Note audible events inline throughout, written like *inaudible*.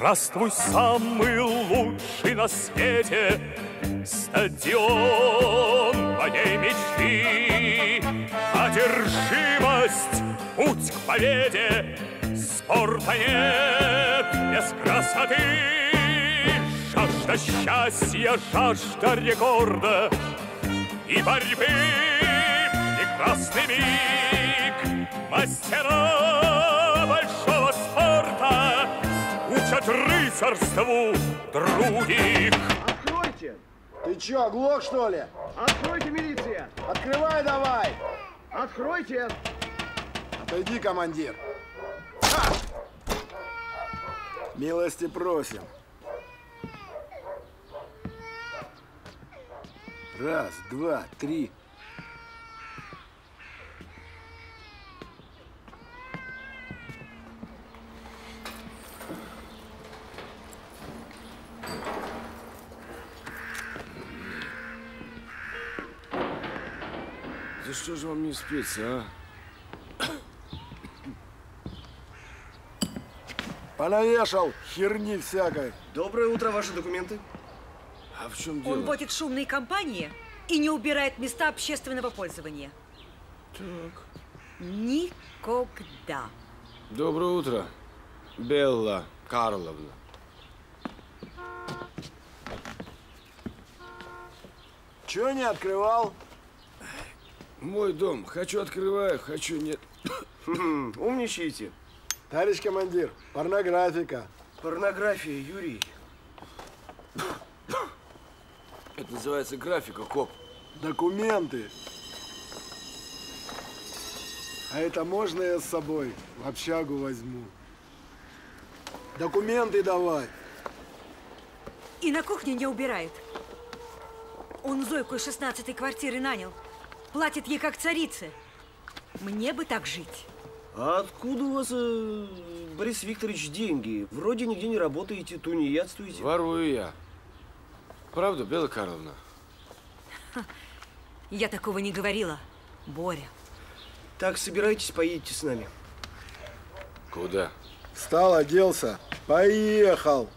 Здравствуй, самый лучший на свете Стадион моей мечты. Одержимость, путь к победе Спорта нет без красоты. Жажда счастья, жажда рекорда И борьбы прекрасный миг. Мастера рыцарству других Откройте! Ты чё, оглох, что ли? Откройте, милиция! Открывай давай! Откройте! Отойди, командир. Ха! Милости просим. Раз, два, три. Да что же вам не спится, а? Понавешал херни всякой. Доброе утро, ваши документы. А в чем дело? Он водит шумные компании и не убирает места общественного пользования. Так. Никогда. Доброе утро, Белла Карловна. Чё не открывал? Мой дом. Хочу открываю, хочу нет. Умничайте. Товарищ командир, порнографика. Порнография, Юрий. Это называется графика, коп. Документы. А это можно я с собой в общагу возьму? Документы давай. И на кухне не убирает. Он Зойку из 16 квартиры нанял. Платит ей как царице. Мне бы так жить. А откуда у вас, э, Борис Викторович, деньги? Вроде нигде не работаете, тунеядствуете. Ворую я. Правда, Белла Карловна? Я такого не говорила. Боря. Так, собирайтесь, поедете с нами. Куда? Встал, оделся, поехал.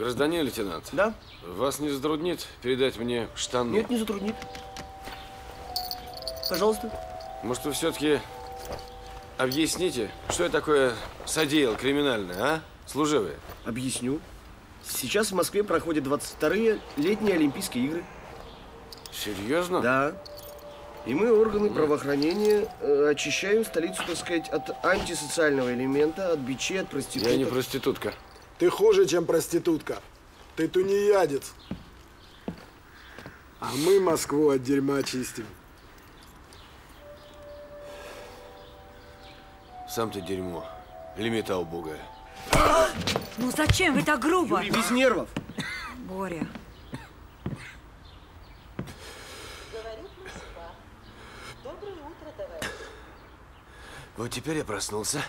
Гражданин лейтенант. Да? Вас не затруднит передать мне штаны? Нет, не затруднит. Пожалуйста. Может, вы все-таки объясните, что я такое содеял криминальное, а? Служивые. Объясню. Сейчас в Москве проходят 22-е летние Олимпийские игры. Серьезно? Да. И мы, органы правоохранения, э, очищаем столицу, так сказать, от антисоциального элемента, от бичей, от проституток. Я не проститутка. Ты хуже, чем проститутка. Ты тунеядец. А мы Москву от дерьма чистим. Сам ты дерьмо. Лимита убогая. Ну зачем вы так грубо? Юрий, без нервов. Боря. Говорит Москва. Доброе утро, товарищ. Вот теперь я проснулся.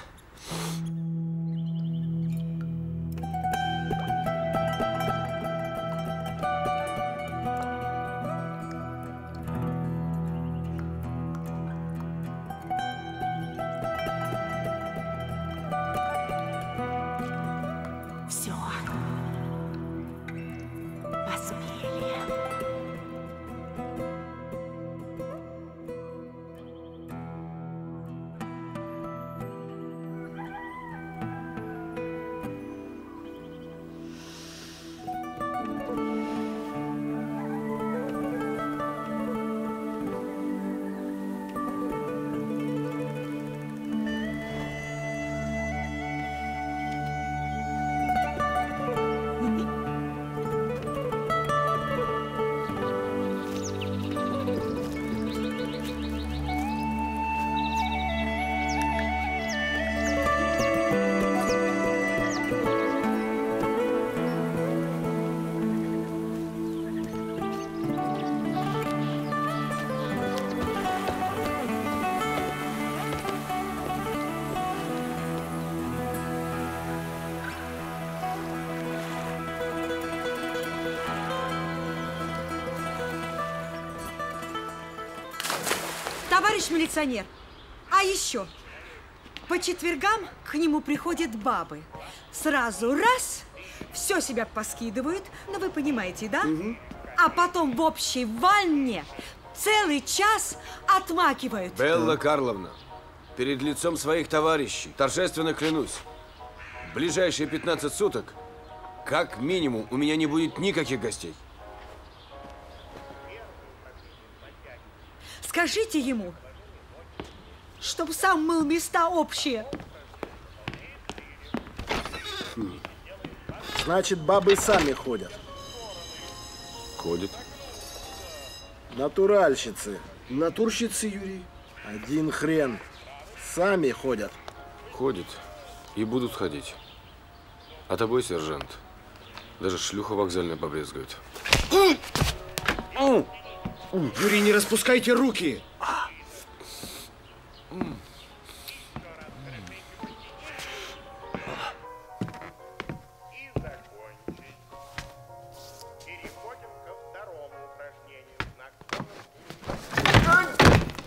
Милиционер, а еще По четвергам к нему приходят бабы. Сразу раз, все себя поскидывают, ну вы понимаете, да? А потом в общей ванне целый час отмакивают. Белла Карловна, перед лицом своих товарищей, торжественно клянусь, в ближайшие 15 суток, как минимум, у меня не будет никаких гостей. Скажите ему, чтобы сам мыл места общие. Значит, бабы сами ходят. Ходит. Натуральщицы. Натурщицы, Юрий. Один хрен. Сами ходят. Ходит и будут ходить. А тобой, сержант, даже шлюха вокзальная побрезгует. Юрий, не распускайте руки. и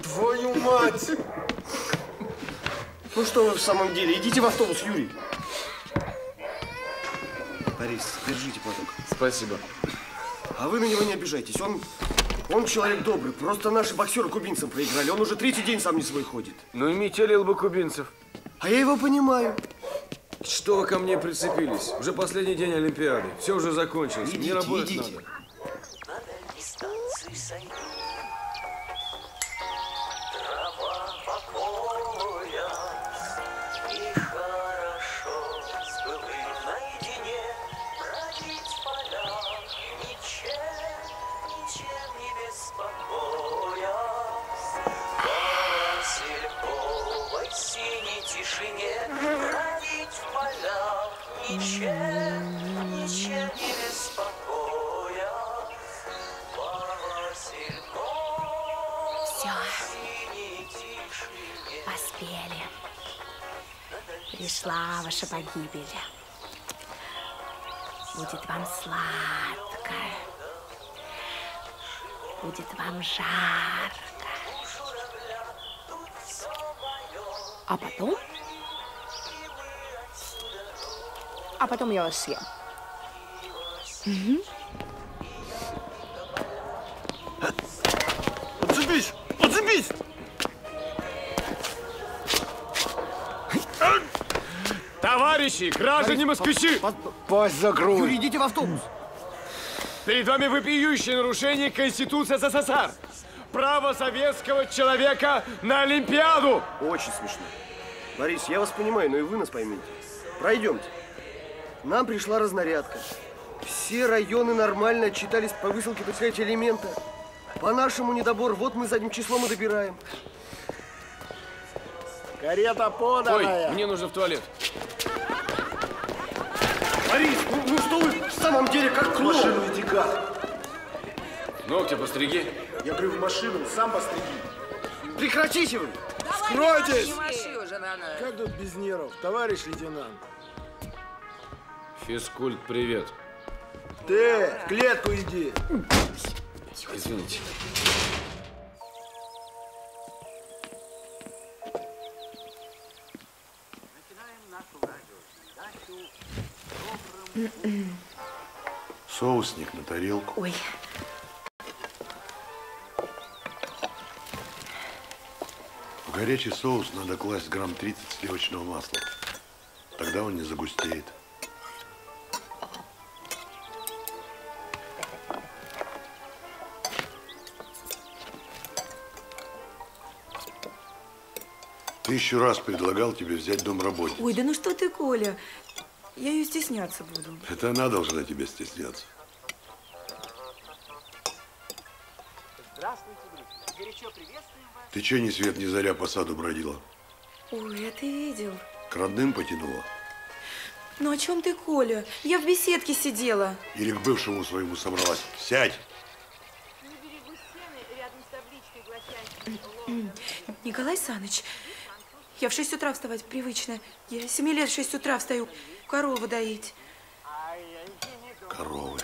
Твою мать! Ну что вы в самом деле? Идите в автобус, Юрий. Борис, держите платок. Спасибо. А вы на него не обижайтесь. Он, он человек добрый. Просто наши боксеры кубинцам проиграли. Он уже третий день сам не свой ходит. Ну и метелил бы кубинцев. А я его понимаю. Что вы ко мне прицепились? Уже последний день Олимпиады. Все уже закончилось. мне Идите, работать идите. надо. Ваша погибель. Будет вам сладко. Будет вам жарко. А потом? А потом я вас съем. Отцепись! Отцепись! Товарищи, граждане москвичи! Пасть закрой! Юрий, идите в автобус. Перед вами вопиющее нарушение Конституции СССР. Право советского человека на Олимпиаду. Очень смешно. Борис, я вас понимаю, но и вы нас поймите. Пройдемте. Нам пришла разнарядка. Все районы нормально отчитались по высылке, так сказать, элемента. По нашему недобор, вот мы задним числом и добираем. Карета Ой, поданная! мне нужно в туалет. Борис, ну, ну что вы в самом деле как клоун? машину иди как! Ногти постриги. Я говорю, в машину, сам постриги. Прекратите вы! Скройтесь! Как тут без нервов, товарищ лейтенант? Физкульт, привет. Ты, в клетку иди! Извините. Соусник на тарелку. Ой, В горячий соус надо класть грамм 30 сливочного масла. Тогда он не загустеет. Тысячу раз предлагал тебе взять домработницу. Ой, да ну что ты, Коля? Я ее стесняться буду. Это она должна тебя стесняться. Ты че ни свет ни заря по саду бродила? Ой, я ты видел. К родным потянула? Ну о чем ты, Коля? Я в беседке сидела. Или к бывшему своему собралась? Сядь! Николай Саныч, я в 6 утра вставать привычно. Я 7 лет в 6 утра встаю корову доить. Коровы.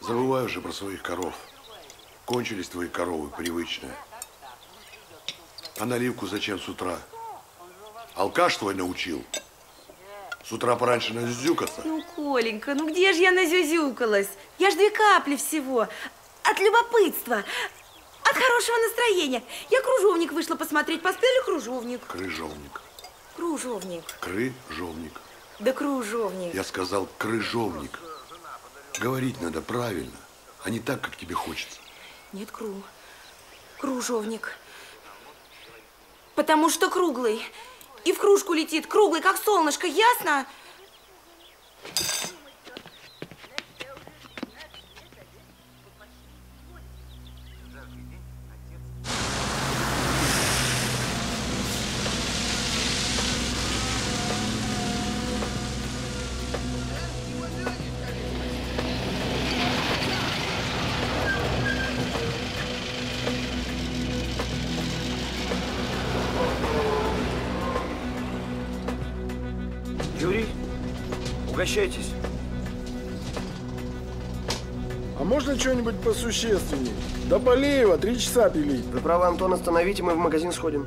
Забывай уже про своих коров. Кончились твои коровы привычные. А наливку зачем с утра? Алкаш твой научил. С утра пораньше назюзюкаться. Ну, Коленька, ну где же я назюзюкалась? Я ж две капли всего. От любопытства, от хорошего настроения. Я кружовник вышла посмотреть, поспел ли кружовник? Крыжовник. Кружовник. Крыжовник. Да кружовник. Я сказал крыжовник. Говорить надо правильно, а не так, как тебе хочется. Нет, кру. Кружовник. Потому что круглый. И в кружку летит, круглый, как солнышко, ясно? Юрий, угощайтесь. А можно что-нибудь посущественнее? До Болеева три часа пилить. Вы правы, Антон, остановите, мы в магазин сходим.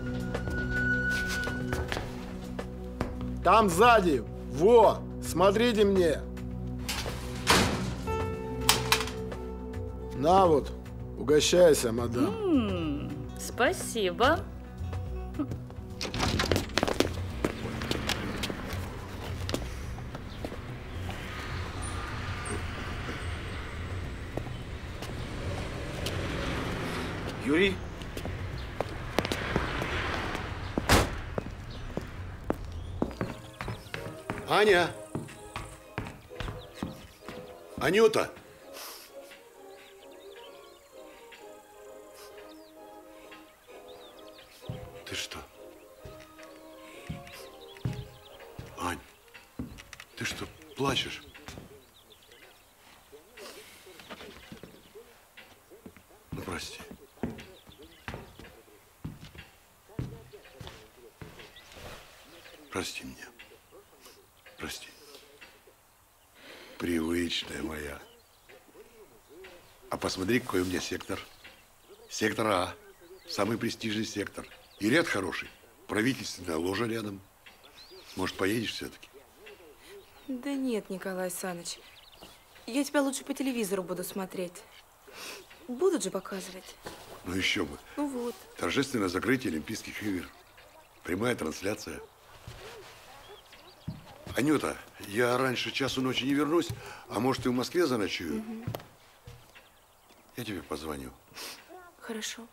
Там сзади. Во, смотрите мне. На вот, угощайся, мадам. М, Спасибо. Юрий? Аня! Анюта! Ты что? Ань, ты что, плачешь? Ну, прости. Прости меня. Прости. Привычная моя. Посмотри, какой у меня сектор. Сектор А. Самый престижный сектор. И ряд хороший. Правительственная ложа рядом. Может, поедешь все-таки? Да нет, Николай Саныч. Я тебя лучше по телевизору буду смотреть. Будут же показывать. Ну еще бы. Ну вот. Торжественное закрытие Олимпийских игр. Прямая трансляция. Анюта, я раньше часу ночи не вернусь, а может и в Москве заночую. Я тебе позвоню. Хорошо.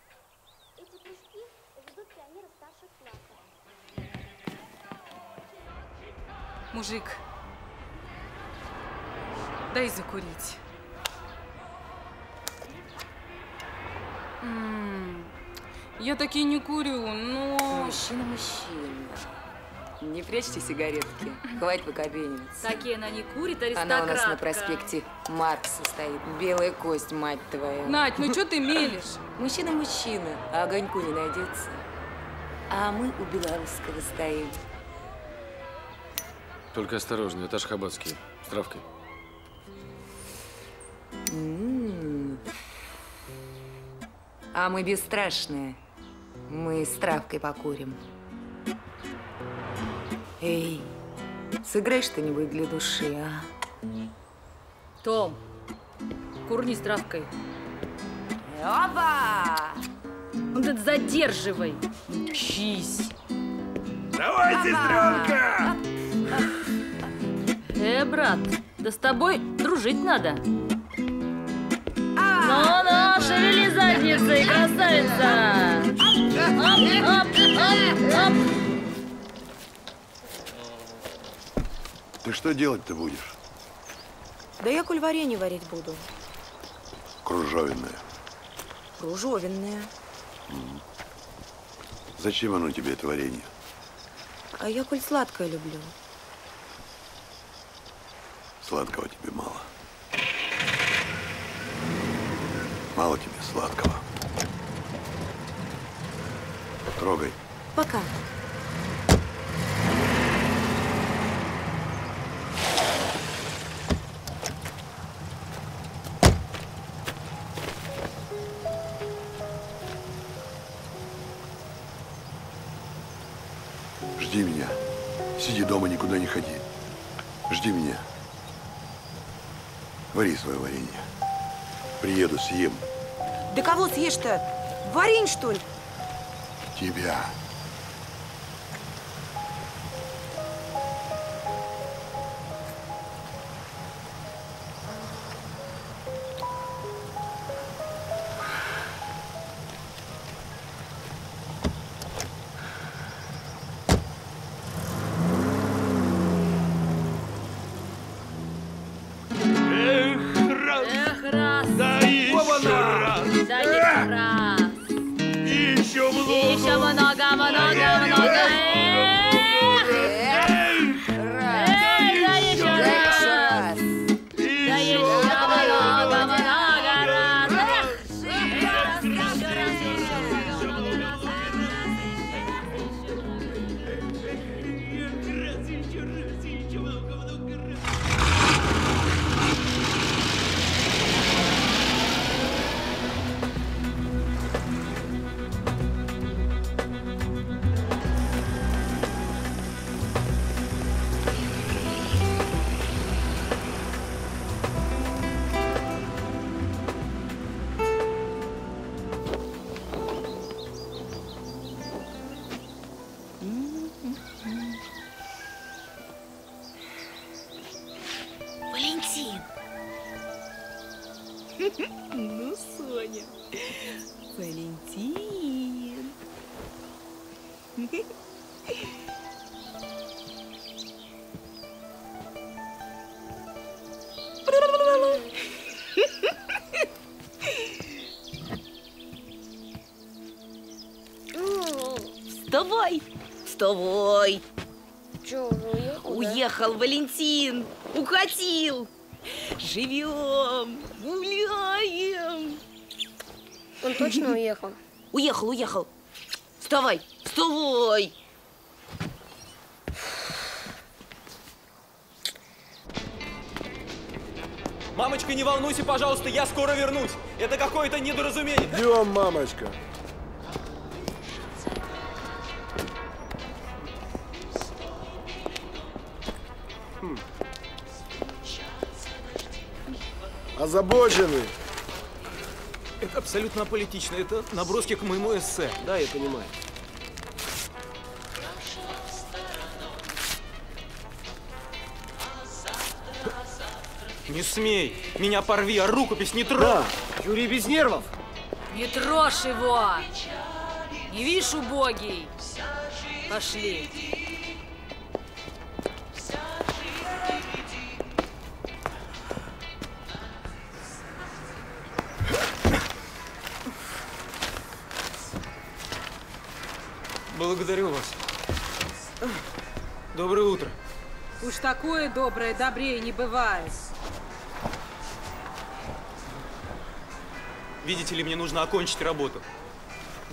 Мужик, дай закурить. М, Я таки не курю, но... Мужчина, мужчина. Не прячьте сигаретки. Хватит выкобениваться. Такие она не курит, аристократка. Она у нас на проспекте Маркса стоит. Белая кость, мать твою. Надь, ну что ты мелешь? *laughs* Мужчина, мужчина. А огоньку не найдется. А мы у Белорусского стоим. Только осторожно, это Ашхабадский. С травкой. М. А мы бесстрашные. Мы с травкой покурим. Эй, сыграй что-нибудь для души, а? Том, курни с травкой. Опа! Вот это задерживай. Учись. Давай, сестренка! Э, брат, да с тобой дружить надо. Ну-ну, шевели задницей, красавица! Оп, оп, оп, оп. Ты что делать-то будешь? Да я коль варенье варить буду. Кружовенная. Кружовенное. Зачем оно тебе, это варенье? А я коль сладкое люблю. Сладкого тебе мало. Мало тебе сладкого. Трогай. Пока. Дома, никуда не ходи. Жди меня. Вари свое варенье. Приеду, съем Да кого съешь-то? Варень, что ли? тебя. Вставай, вставай. Че, уже уехал, да? Уехал Валентин, укатил. Живем, гуляем. Он точно уехал? Уехал, уехал. Вставай, вставай. Мамочка, не волнуйся, пожалуйста, я скоро вернусь. Это какое-то недоразумение. Идем, мамочка. Озабоченный. Это абсолютно аполитично. Это наброски к моему эссе. Да, я понимаю. Не смей. Меня порви, а рукопись не трогай. Да, Юрий без нервов. Не трожь его! Не видишь, убогий? Пошли. Такое доброе добрее не бывает. Видите ли, мне нужно окончить работу.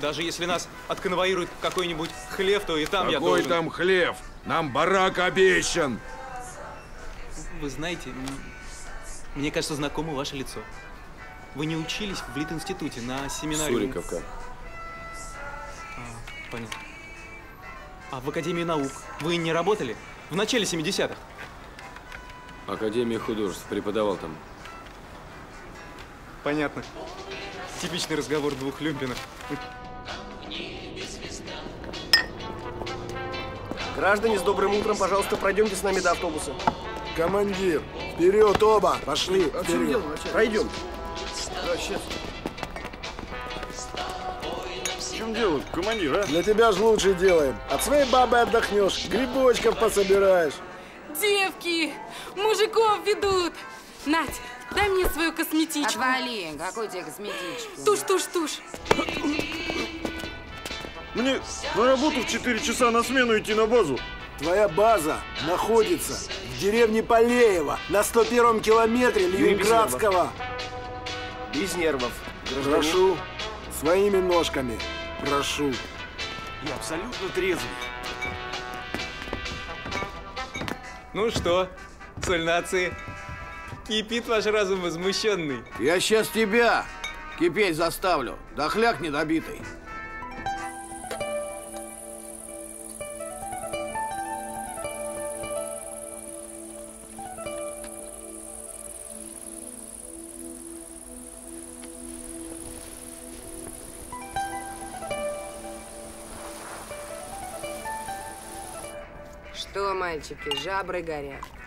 Даже если нас отконвоирует какой-нибудь хлев, то и там я Какой должен... там хлев? Нам барак обещан. Вы знаете, мне кажется, знакомо ваше лицо. Вы не учились в Лит-институте на семинаре... Суриковка. А, понятно. А в Академии наук вы не работали? В начале 70-х? Академия художеств. Преподавал там. Понятно. Типичный разговор двух люмпинов. Граждане, с добрым утром, пожалуйста, пройдемте с нами до автобуса. Командир, вперед оба! Пошли, А вперед. дело? Пройдем. Да, сейчас. Чем дело, командир, а? Для тебя же лучше делаем. От своей бабы отдохнешь, грибочков пособираешь. Девки, мужиков ведут. Надь, дай мне свою косметичку. Отвали, какой тебе косметичку? Туш, туш, туш. Мне на работу в 4 часа на смену идти на базу. Твоя база находится в деревне Полеево на 101 километре Ленинградского. Без нервов. Прошу, своими ножками, прошу. Я абсолютно трезвый. Ну что, соль нации? Кипит ваш разум возмущенный. Я сейчас тебя кипеть заставлю. Дохляк недобитый. Мальчики, жабры горят?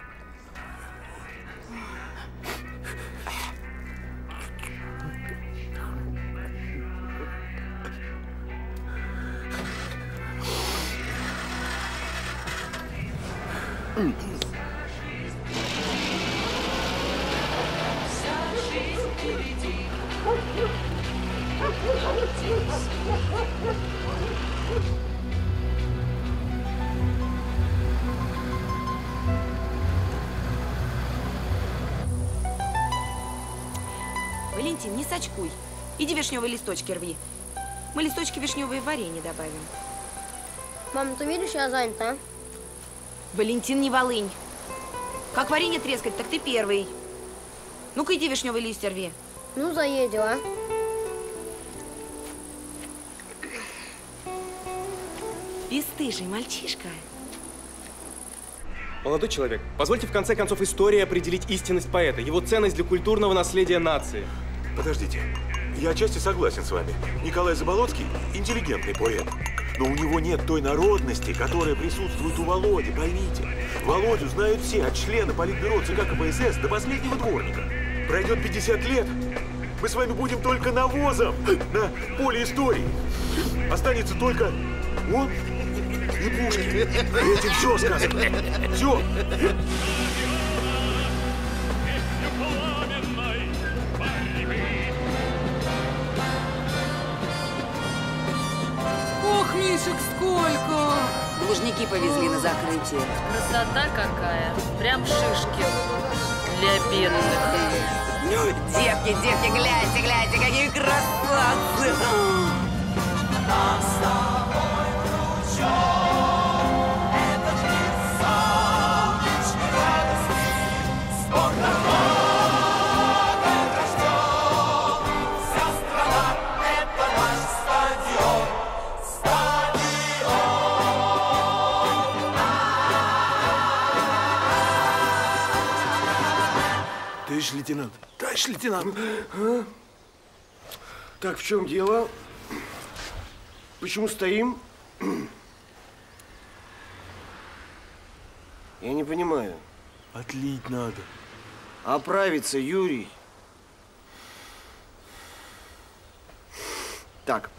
Вишневые листочки рви. Мы листочки вишневые в варенье добавим. Мам, ты видишь, я занята. Валентин, не волынь. Как варенье трескать, так ты первый. Ну-ка иди вишневые листья рви. Ну, заедила. Бестыжий мальчишка. Молодой человек, позвольте в конце концов истории определить истинность поэта, его ценность для культурного наследия нации. Подождите. Я отчасти согласен с вами. Николай Заболоцкий – интеллигентный поэт. Но у него нет той народности, которая присутствует у Володи, поймите. Володю знают все, от члена Политбюро ЦК КПСС до последнего дворника. Пройдет 50 лет, мы с вами будем только навозом на поле истории. Останется только он и Пушкин. Этим все сказано. Все. Лужники повезли на закрытие. Красота какая. Прям шишки для бедных. Девки, девки, гляньте, гляньте, какие красавцы! Товарищ лейтенант, товарищ лейтенант. А? Так, в чем дело? Почему стоим? Я не понимаю. Отлить надо. Оправиться, Юрий. Так.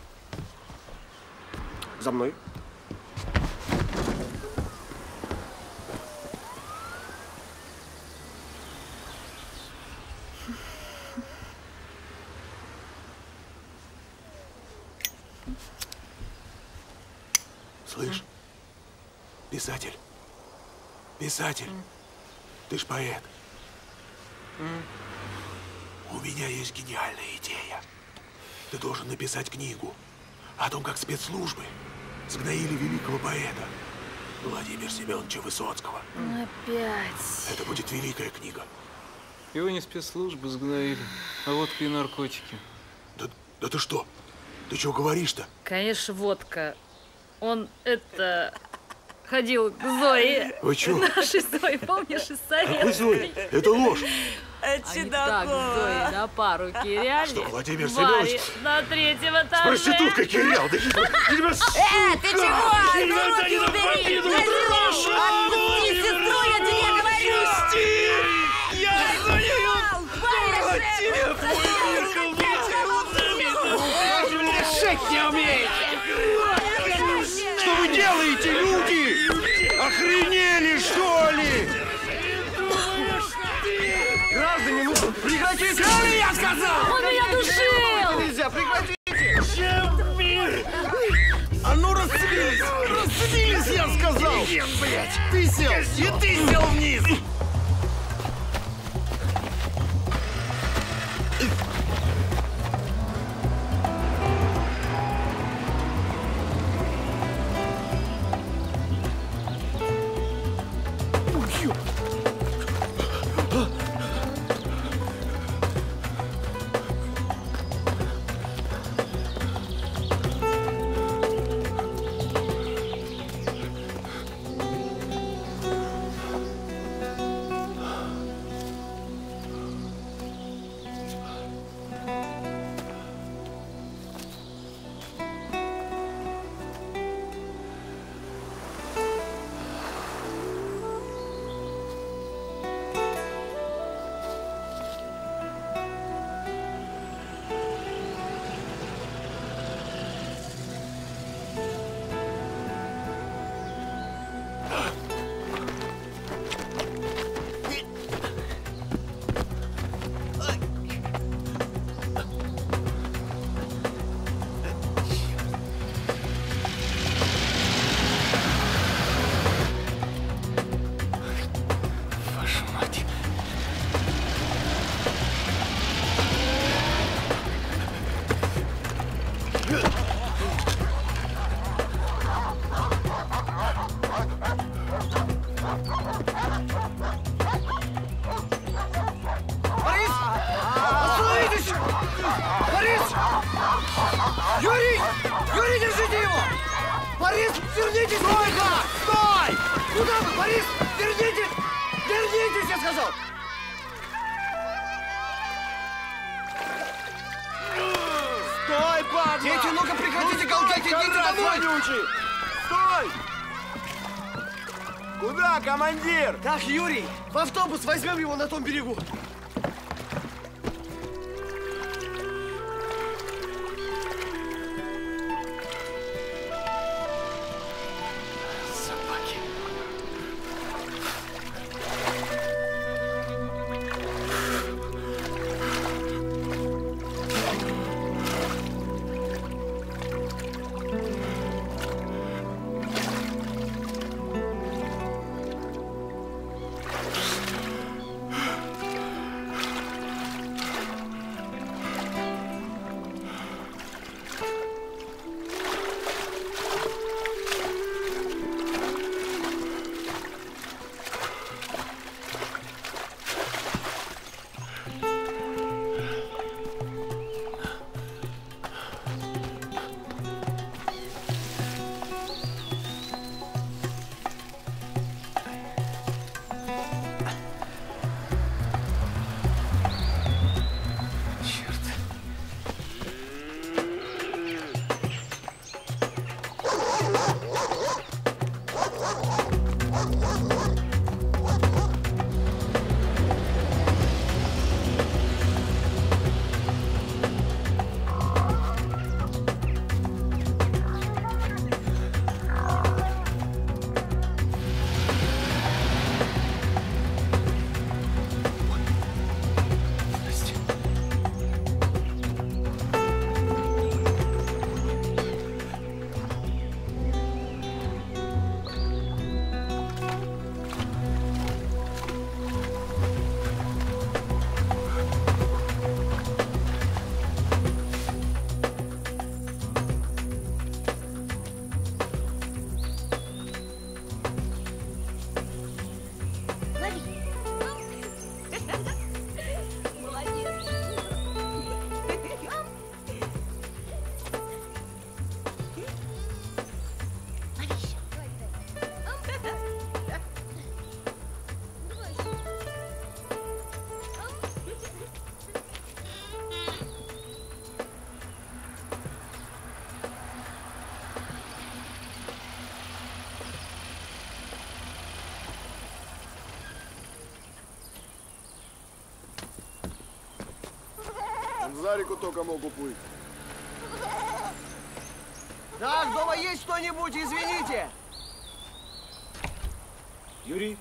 За мной. Слышь, писатель, писатель, ты ж поэт. У меня есть гениальная идея. Ты должен написать книгу о том, как спецслужбы сгноили великого поэта Владимира Семеновича Высоцкого. Опять. Это будет великая книга. Его не спецслужбы сгноили, а водка и наркотики. Да, да ты что? Ты что говоришь-то? Конечно, водка. Он это ходил к Зое. Вы чё? Нашей Зое, помнишь, из совета? Какой Зои? Это ложь. Они так с Зоей на пару киряли. Что, Владимир Семенович? на третьем этаже. С проституткой кирял, да тебя, Э, ты чего? Никогда не нападу, прошу! Отпусти сестру, я тебе говорю! Я за нее душил! Нельзя, прекратите! А ну расцепились! Расцепились, я сказал! Нет, блядь! Ты сел! И ты сел вниз! Так, Юрий, в автобус возьмем его на том берегу. Зарику только мог уплыть. *laughs* Так, дома есть кто-нибудь? Извините. Юрий?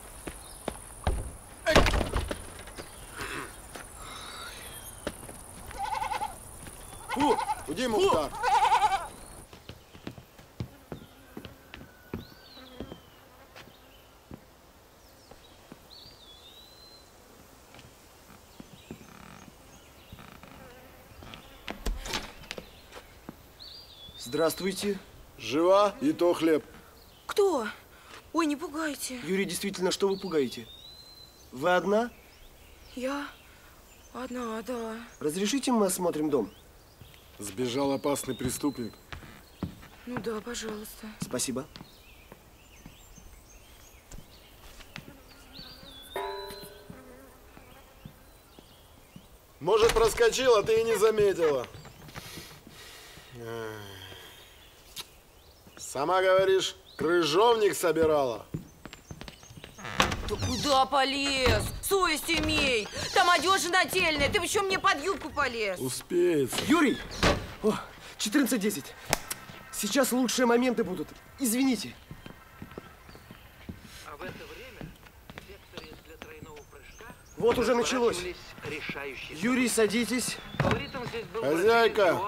Здравствуйте. Жива? И то хлеб. Кто? Ой, не пугайте. Юрий, действительно, что вы пугаете? Вы одна? Я одна, да. Разрешите мы осмотрим дом? Сбежал опасный преступник. Ну да, пожалуйста. Спасибо. Может, проскочила, ты и не заметила. Сама говоришь, крыжовник собирала. Да куда полез? Совесть имей. Там одежда нательная. Ты почему мне под юбку полез? Успеет. Юрий! О, 14.10. Сейчас лучшие моменты будут. Извините. А в это время в секторе для тройного прыжка Вот уже началось. решающие Юрий, садитесь. Фаворитом здесь был Хозяйка.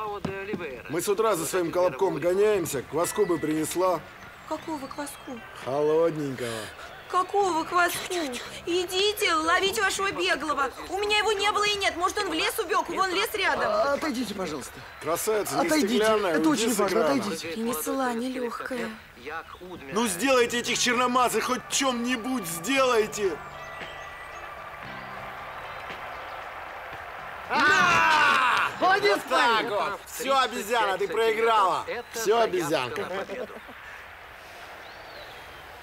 Мы с утра за своим колобком гоняемся. Кваску бы принесла. Какого кваску? Холодненького. Какого кваску? Идите, ловите вашего беглого. У меня его не было и нет. Может, он в лес убег, вон лес рядом. А, Отойдите, пожалуйста. Красавица, Отойдите. Это очень важно. Отойдите. И несла нелегкая. Ну сделайте этих черномазых хоть чем-нибудь сделайте. Вот так вот. Все, обезьяна, ты проиграла. Все, обезьянка.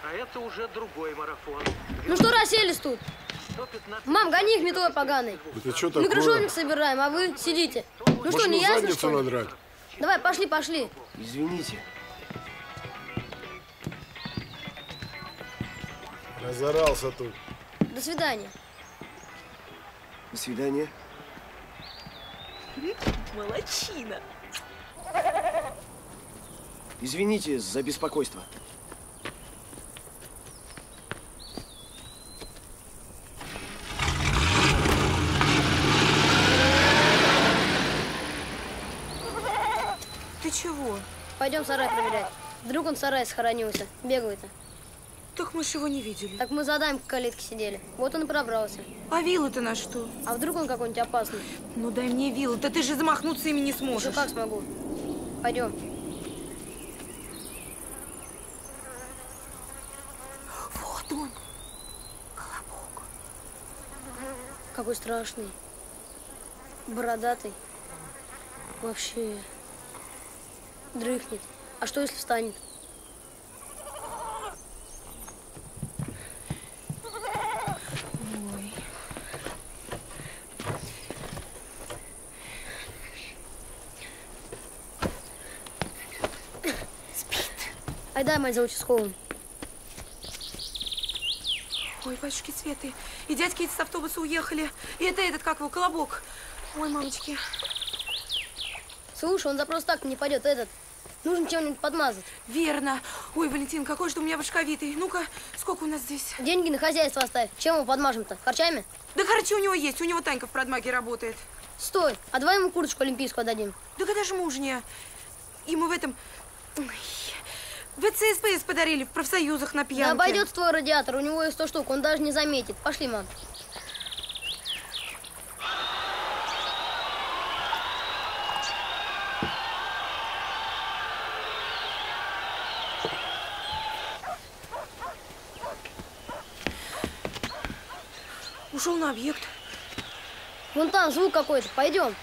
А это уже другой марафон. Ну что расселись тут? Мам, гони их метлой поганый. Это что Мы такое? кружовник собираем, а вы сидите. Ну что, не ясно, что надрать? Давай, пошли, пошли. Извините. Разорался тут. До свидания. До свидания. Молодчина. Извините за беспокойство. Ты чего? Пойдем сарай проверять. Вдруг он в сарае схоронился. Бегает-то. Так мы ж его не видели. Так мы за дайм к калитке сидели. Вот он и пробрался. А вилы-то на что? А вдруг он какой-нибудь опасный? Ну дай мне вилы, да ты же замахнуться ими не сможешь. Еще как смогу. Пойдем. Вот он. Какой страшный. Бородатый. Вообще дрыхнет. А что, если встанет? Айда, мать, за участковым. Ой, батюшки Светы. И дядьки эти с автобуса уехали. И это этот, как его, колобок. Ой, мамочки. Слушай, он за просто так не пойдет. Этот, нужно чем-нибудь подмазать. Верно. Ой, Валентин, какой же ты у меня башковитый. Ну-ка, сколько у нас здесь? Деньги на хозяйство оставь. Чем его подмажем-то? Харчами? Да харчи у него есть. У него Танька в продмаге работает. Стой, а давай ему курточку олимпийскую отдадим. Да когда же мужняя? Ему в этом... Ой, В ЦСПС подарили в профсоюзах на Да пьянке. обойдется твой радиатор, у него есть 100 штук, он даже не заметит. Пошли, мам. Ушел на объект. Вон там звук какой-то, пойдем.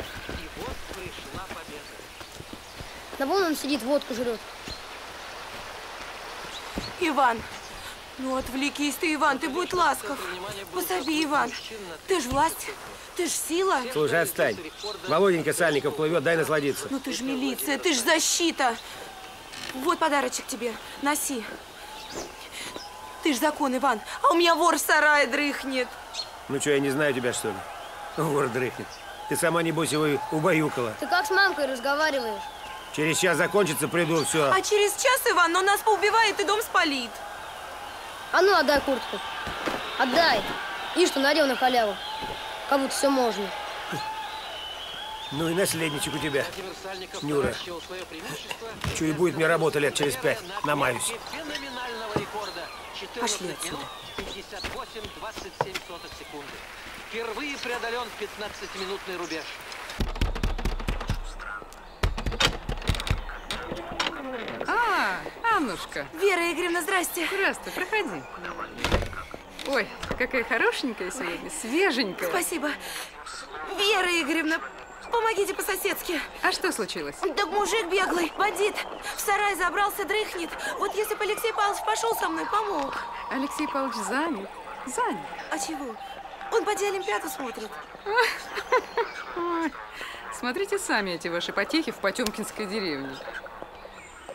Да вон он сидит, водку жрет. Иван, ну отвлекись ты, Иван, ты будь ласков. Пособи, Иван. Ты ж власть, ты ж сила. Слушай, отстань. Володенька Сальников плывет, дай насладиться. Ну ты ж милиция, ты ж защита. Вот подарочек тебе, носи. Ты ж закон, Иван, а у меня вор в сарае дрыхнет. Ну что, я не знаю тебя, что ли? Вор дрыхнет. Ты сама, небось, его убаюкала. Ты как с мамкой разговариваешь? Через час закончится, приду, все. А через час, Иван, он нас поубивает и дом спалит. А ну, отдай куртку. Отдай. И что, надел на халяву. Как будто все можно. Ну и наследничек у тебя, Нюра. и будет мне работа лет через пять, намаюсь. Феноменального рекорда. 14 Пошли отсюда. минут 58-27 сотых секунды. Впервые преодолен 15-минутный рубеж. А, Аннушка. Вера Игоревна, здрасте. Здравствуй, проходи. Ой, какая хорошенькая сегодня, свеженькая. Спасибо. Вера Игоревна, помогите по-соседски. А что случилось? Да мужик беглый, бандит. В сарай забрался, дрыхнет. Вот если бы Алексей Павлович пошел со мной, помог. Алексей Павлович занят. Занят. А чего? Он поди Олимпиаду смотрит. Смотрите сами эти ваши потехи в Потемкинской деревне.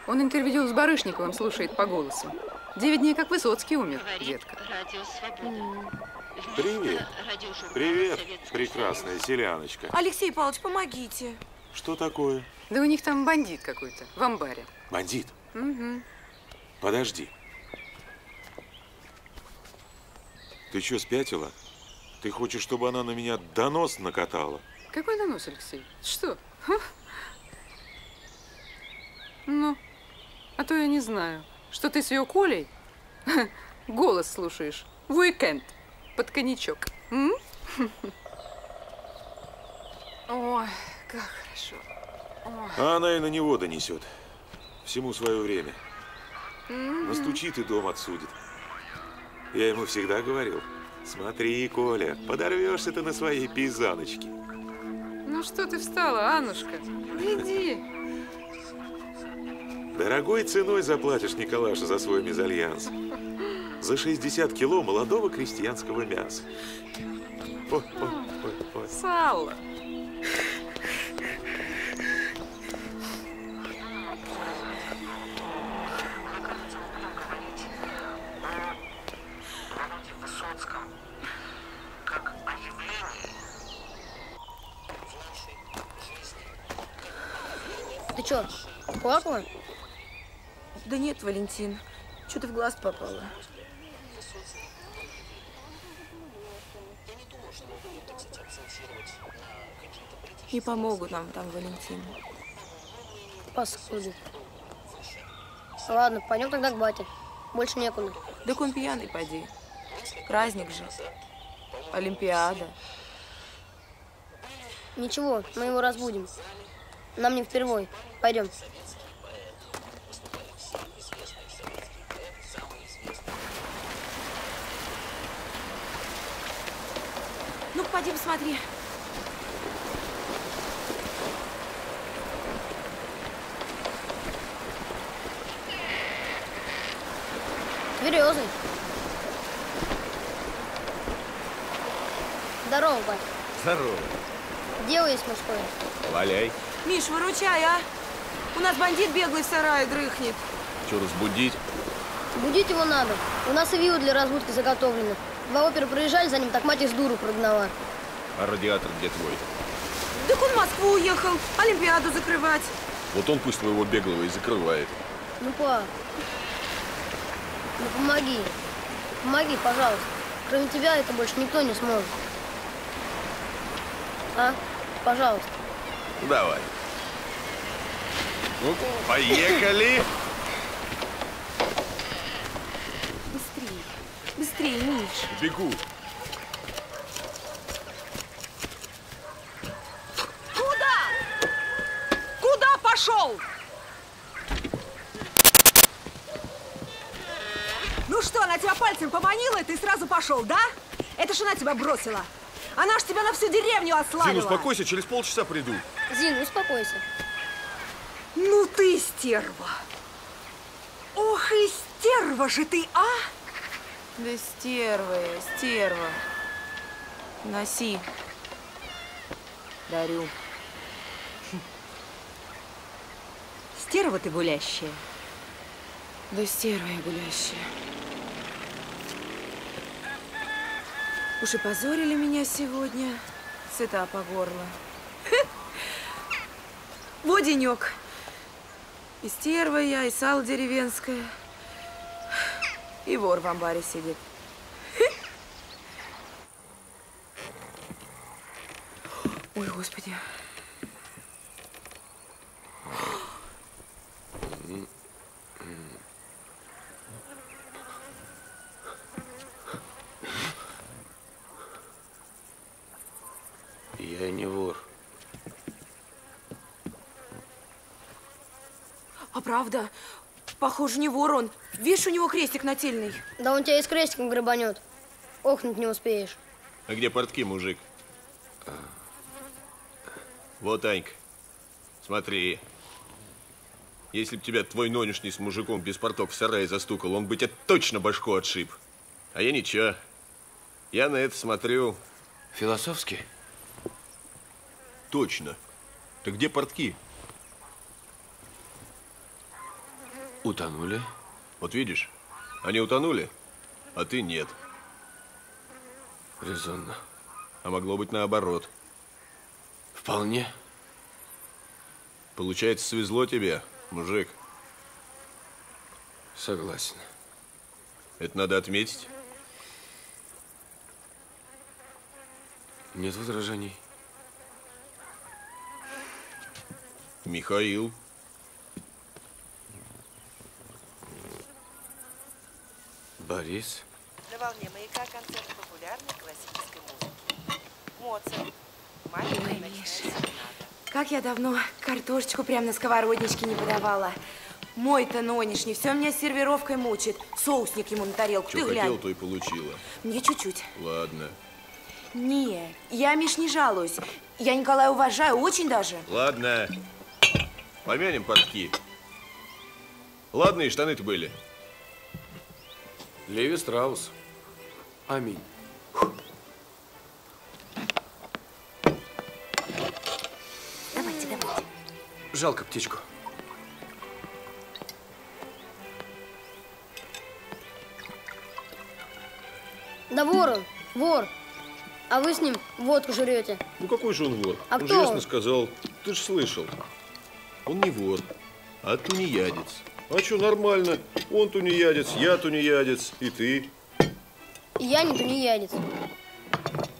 Он интервью с Барышниковым слушает по голосу. Девять дней, как Высоцкий умер, детка. Привет. Привет, прекрасная селяночка. Алексей Павлович, помогите. Что такое? Да у них там бандит какой-то в амбаре. Бандит. Угу. Подожди. Ты что, спятила? Ты хочешь, чтобы она на меня донос накатала? Какой донос, Алексей? Что? Ну, а то я не знаю. Что ты с ее Колей? *laughs* Голос слушаешь. В уикенд. Под коньячок. М? *laughs* Ой, как хорошо. Ой. А она и на него донесет. Всему свое время. М. Настучит и дом отсудит. Я ему всегда говорил, смотри, Коля, подорвешься ты на своей пейзаночке. Ну что ты встала, Аннушка? Иди. Дорогой ценой заплатишь, Николаша, за свой мезальянс. За 60 кило молодого крестьянского мяса. Ой, ой, ой, ой. Сало. Ты чё, плакала? Да нет, Валентин. Что-то в глаз попало. Не помогут нам там, Валентин. Паскуды. Ладно, пойдем тогда к бате. Больше некуда. Да он пьяный, поди. Праздник же. Олимпиада. Ничего, мы его разбудим. Нам не впервой. Пойдем. Ну, поди посмотри. Березы. Здорово, бать. Здорово. Дело есть мужское. Валяй. Миш, выручай, а? У нас бандит беглый в сарае дрыхнет. Че, разбудить? Будить его надо. У нас и вилы для разбудки заготовлены. Два опера проезжали за ним, так мать из дуру прогнала. А радиатор где твой? Так он в Москву уехал, Олимпиаду закрывать. Вот он пусть твоего беглого и закрывает. Ну, па, ну помоги. Помоги, пожалуйста. Кроме тебя это больше никто не сможет. А? Пожалуйста. Давай. Ну, поехали. Миш. Бегу. Куда? Куда пошел? Ну что, она тебя пальцем поманила, и ты сразу пошел, да? Это ж она тебя бросила. Она ж тебя на всю деревню ославила. Зин, успокойся, через полчаса приду. Зин, успокойся. Ну ты стерва. Ох и стерва же ты, а? Да стерва я, стерва. Носи. Дарю. Стерва ты гулящая. Да стерва я гулящая. Уж и позорили меня сегодня. Сыта по горло. *laughs* Вот денек. И стерва я, и сало деревенское. И вор в амбаре сидит. *laughs* Ой, господи. Я не вор. А правда? Похоже, не вор он. Видишь, у него крестик нательный. Да он тебя и с крестиком грабанет. Охнуть не успеешь. А где портки, мужик? Вот, Анька, смотри. Если б тебя твой нонешний с мужиком без порток в сарае застукал, он бы тебя точно башку отшиб. А я ничего. Я на это смотрю... Философски? Точно. Так где портки? Утонули. Вот видишь, они утонули, а ты нет. Резонно. А могло быть наоборот. Вполне. Получается, свезло тебе, мужик. Согласен. Это надо отметить. Нет возражений. Михаил. Борис. На волне маяка концерт популярной классической музыки. Моцарт. Маленькая ночная сонata. Как я давно картошечку прямо на сковородничке не подавала. Мой-то нонешний все меня с сервировкой мучает. Соусник ему на тарелку, Что ты глянь. хотел, то и получила. Мне чуть-чуть. Ладно. Не, я, Миш, не жалуюсь. Я Николая уважаю, очень даже. Ладно. Помянем портки. Ладно, и штаны-то были. Леви Страус. Аминь. Давайте, давайте. Жалко птичку. Да вор он, вор. А вы с ним водку жрете. Ну какой же он вор? А он кто же ясно он? сказал. Ты же слышал. Он не вор, а тунеядец. А что, нормально. Он тунеядец, я тунеядец, и ты. И я не тунеядец.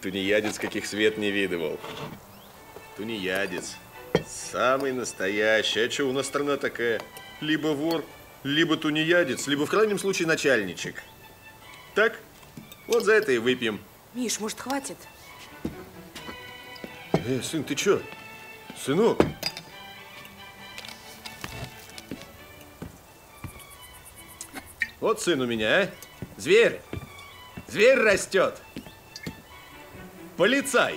Тунеядец, каких свет не видывал. Тунеядец. Самый настоящий. А что, у нас страна такая? Либо вор, либо тунеядец, либо в крайнем случае начальничек. Так? Вот за это и выпьем. Миш, может, хватит? Э, сын, ты чё? Сынок? Вот сын у меня, а? Зверь. Зверь растет. Полицай.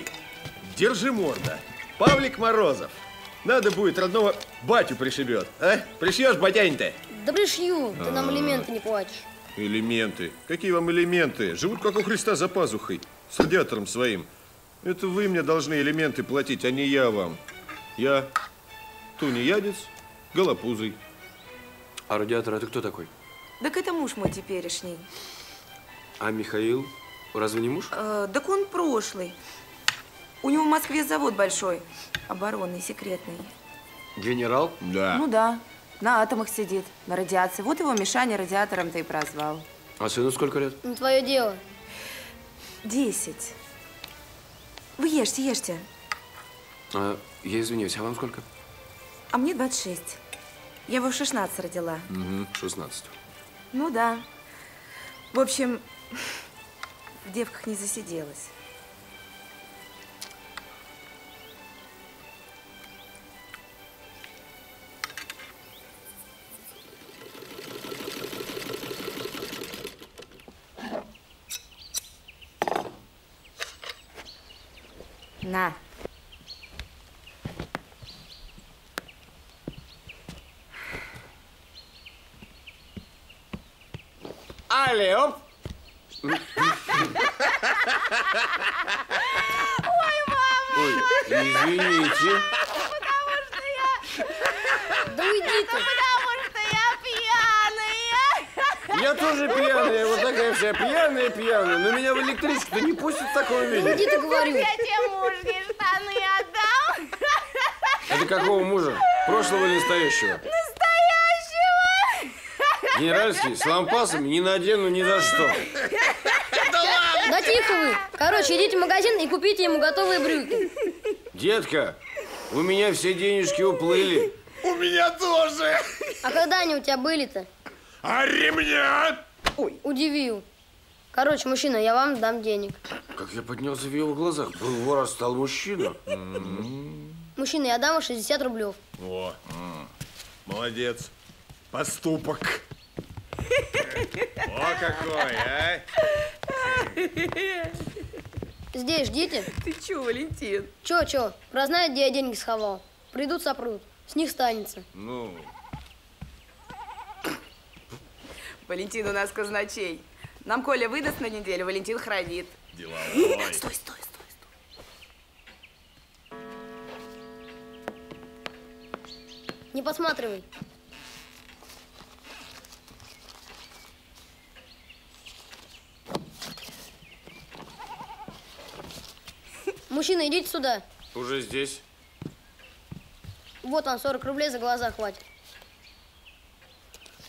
Держи морда. Павлик Морозов. Надо будет, родного батю пришибет. А? Пришьешь, батянь-то? Да пришью, ты нам А. элементы не платишь. Элементы. Какие вам элементы? Живут как у Христа за пазухой. С радиатором своим. Это вы мне должны элементы платить, а не я вам. Я тунеядец, голопузый. А радиатор это кто такой? Так это муж мой теперешний. А Михаил? Разве не муж? Э, так он прошлый. У него в Москве завод большой, оборонный, секретный. Генерал? Да. Ну да, на атомах сидит, на радиации. Вот его Мишаня радиатором-то и прозвал. А сыну сколько лет? Не твое дело. Десять. Вы ешьте, ешьте. А, я извиняюсь, а вам сколько? А мне 26. Я его в 16 родила. Угу, 16. Ну да. В общем, в девках не засиделась. На. Алло! Ой, извините. Да уйди ты. Я тоже пьяная, вот такая вся пьяная-пьяная. Но меня в электричку-то не пустят в таком виде. Уйди ты, говорю. Я тебе мужские штаны отдал. Это какого мужа? Прошлого или настоящего? Настоящего. Генеральский, с лампасами не надену ни за что. Да тихо вы. Короче, идите в магазин и купите ему готовые брюки. Детка, у меня все денежки уплыли. У меня тоже. А когда они у тебя были-то? А ремня? Ой. Удивил. Короче, мужчина, я вам дам денег. Как я поднялся в его глазах. Был вор, а стал мужчина. Мужчина, я дам вам 60 рублев. О, молодец. Поступок. О, какой, а? Здесь ждите. Ты чё, Валентин? Чё, чё? Прознают, где я деньги сховал. Придут, сопрут. С них станется. Ну, Валентин у нас казначей. Нам Коля выдаст на неделю, Валентин хранит. деловой. *laughs* Стой, стой, стой. Не подсматривай. Мужчина, идите сюда. Уже здесь. Вот вам 40 рублей за глаза хватит.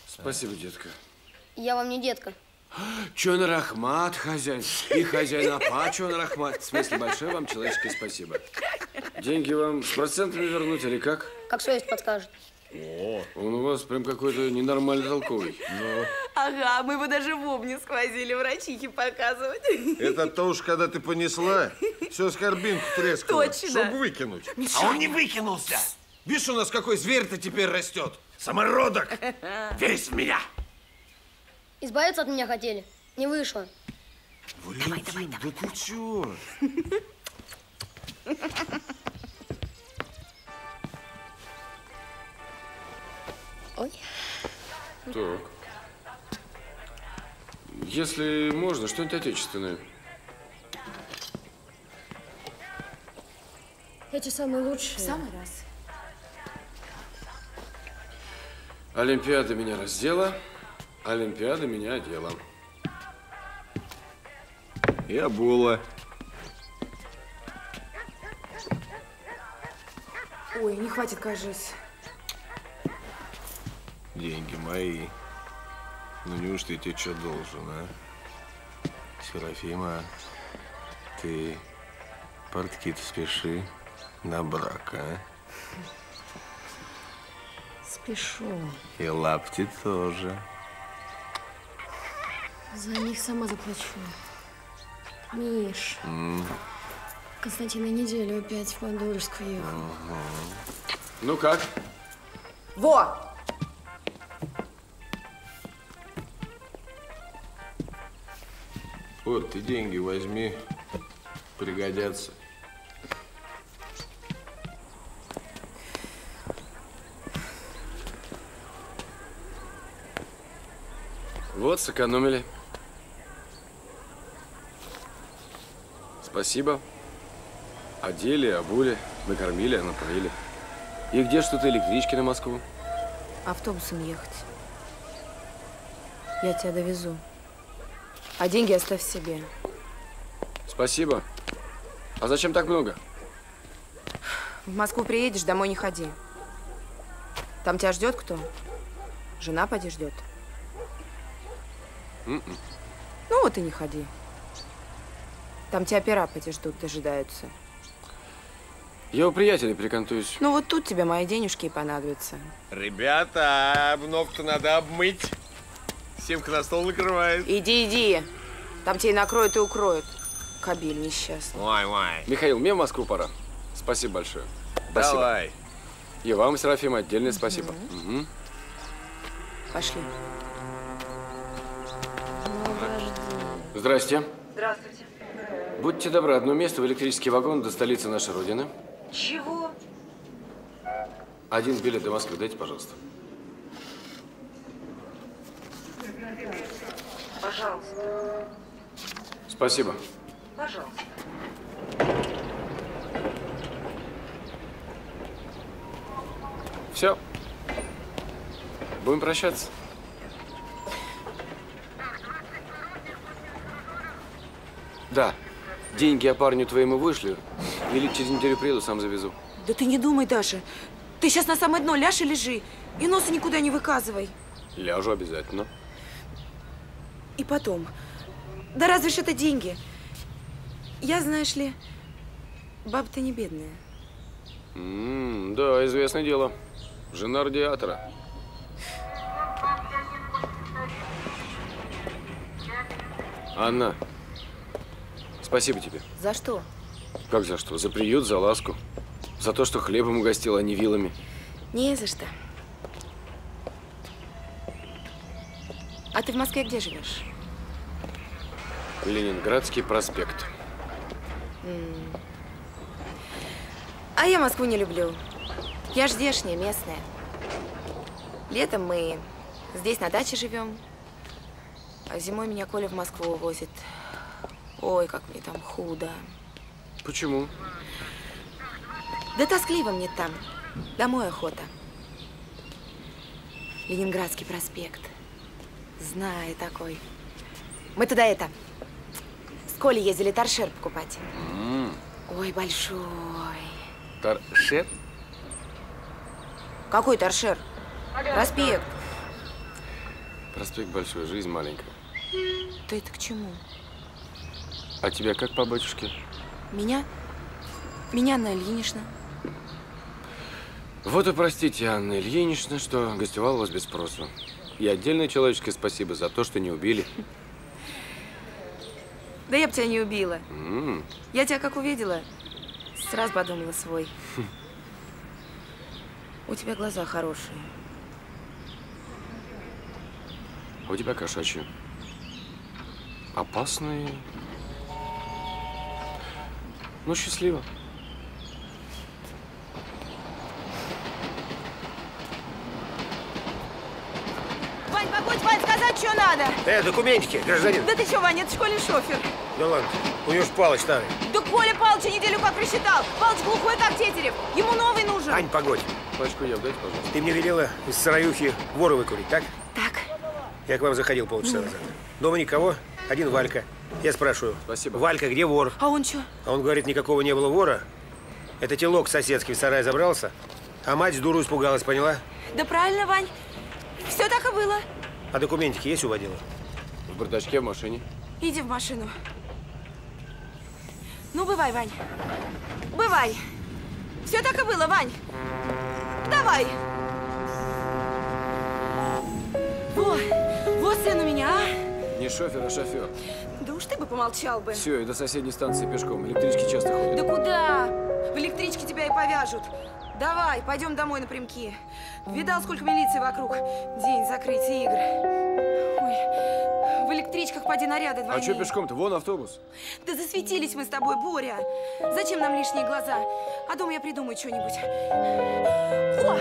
Спасибо, детка. Я вам не детка. Чон Рахмат, хозяин. И хозяин Апа, Чон Рахмат. В смысле, большое вам человеческое спасибо. Деньги вам с процентами вернуть или как? Как совесть подскажет. О, он у вас прям какой-то ненормально толковый. Ну, *laughs* Ага, мы его даже в обниск возили врачихе показывать. *laughs* Это то уж, когда ты понесла, все с горбинку трескало. Точно. Чтобы выкинуть. А он не выкинулся. Видишь, у нас какой зверь-то теперь растет. Самородок. *laughs* Весь в меня. Избавиться от меня хотели. Не вышло. Валентин, да ты чё? Ой. Так. Если можно, что-нибудь отечественное. Эти самые лучшие. В самый раз. Олимпиада меня раздела, Олимпиада меня одела. И обула. Ой, не хватит, кажется. Деньги мои. Ну неужто я тебе что должен, а? Серафима, ты портки спеши на брак, а? Спешу. И лапти тоже. За них сама заплачу. Миш, М, Константин на неделю опять в Подольск уехал. ага. Ну как? Во! Вот, ты деньги возьми, пригодятся. Вот, сэкономили. Спасибо. Одели, обули, накормили, напоили. И где что-то электрички на Москву? Автобусом ехать. Я тебя довезу. А деньги оставь себе. Спасибо. А зачем так много? В Москву приедешь, домой не ходи. Там тебя ждет кто? Жена поди ждет. М-м. Ну вот и не ходи. Там тебя пера поди ждут, дожидаются. Я у приятелей прикантуюсь. Ну вот тут тебе мои денежки и понадобятся. Ребята, обновку надо обмыть. Симка на стол накрывает. Иди, иди. Там тебя и накроют, и укроют. Кабель несчастный. Ой, ой. Михаил, мне в Москву пора. Спасибо большое. Спасибо. Давай. И вам, Серафим, отдельное спасибо. Мгм. Пошли. Здрасте. Здравствуйте. Будьте добры, одно место в электрический вагон до столицы нашей Родины. Чего? Один билет до Москвы дайте, пожалуйста. Пожалуйста. Спасибо. Пожалуйста. Все. Будем прощаться. Да. Деньги я парню твоему вышлю. Или через неделю приеду, сам завезу. Да ты не думай, Даша. Ты сейчас на самое дно ляжь и лежи. И носа никуда не выказывай. Ляжу обязательно. И потом. Да разве ж это деньги? Я, знаешь ли, баба-то не бедная. М, да, известное дело. Жена радиатора. Анна, спасибо тебе. За что? Как за что? За приют, за ласку. За то, что хлебом угостила, а не вилами. Не за что. А ты в Москве где живешь? Ленинградский проспект. А я Москву не люблю. Я ж здешняя, местная. Летом мы здесь на даче живем. А зимой меня Коля в Москву увозит. Ой, как мне там худо. Почему? Да тоскливо мне там. Домой охота. Ленинградский проспект. Знаю такой. Мы туда это, с Колей ездили торшер покупать. М, Ой, большой. Торшер? Какой торшер? Проспект. Проспект Большой, жизнь маленькая. Ты это к чему? А тебя как по батюшке? Меня? Меня Анна Ильинична. Вот и простите, Анна Ильинична, что гостевал у вас без спросу. И отдельное человеческое спасибо за то, что не убили. Да я бы тебя не убила. М, Я тебя как увидела, сразу подумала свой. У тебя глаза хорошие. а у тебя кошачьи. Опасный. Ну, счастливо. Вань, погодь, Вань, что надо. Э, документики, гражданин. Да ты что, Вань, это школьный шофер. Да ладно, у него ж Палыч старый. Да Коля Палыча неделю как рассчитал. Палыч глухой, как тетерев. Ему новый нужен. Ань, погодь. Пачку я дайте, пожалуйста. Ты мне велела из сыроюхи вору выкурить, так? Так. Я к вам заходил полчаса назад. Дома никого, один Валька. Я спрашиваю. Спасибо. Валька, где вор? А он что? А он говорит, никакого не было вора. Это телок соседский в сарай забрался, а мать с дуру испугалась, поняла? Да правильно, Вань. Все так и было. А документики есть у водила? В бардачке в машине. Иди в машину. Ну, бывай, Вань. Бывай. Все так и было, Вань. Давай. Во, вот сын у меня, а? Не шофер, а шофер. Да уж ты бы помолчал бы. Все, и до соседней станции пешком. Электрички часто ходят. Да куда? В электричке тебя и повяжут. Давай, пойдем домой напрямки. Видал, сколько милиции вокруг? День закрытия игр. Ой, в электричках поди наряды А двойные. что пешком-то? Вон автобус. Да засветились мы с тобой, Боря. Зачем нам лишние глаза? А дома я придумаю что-нибудь. О,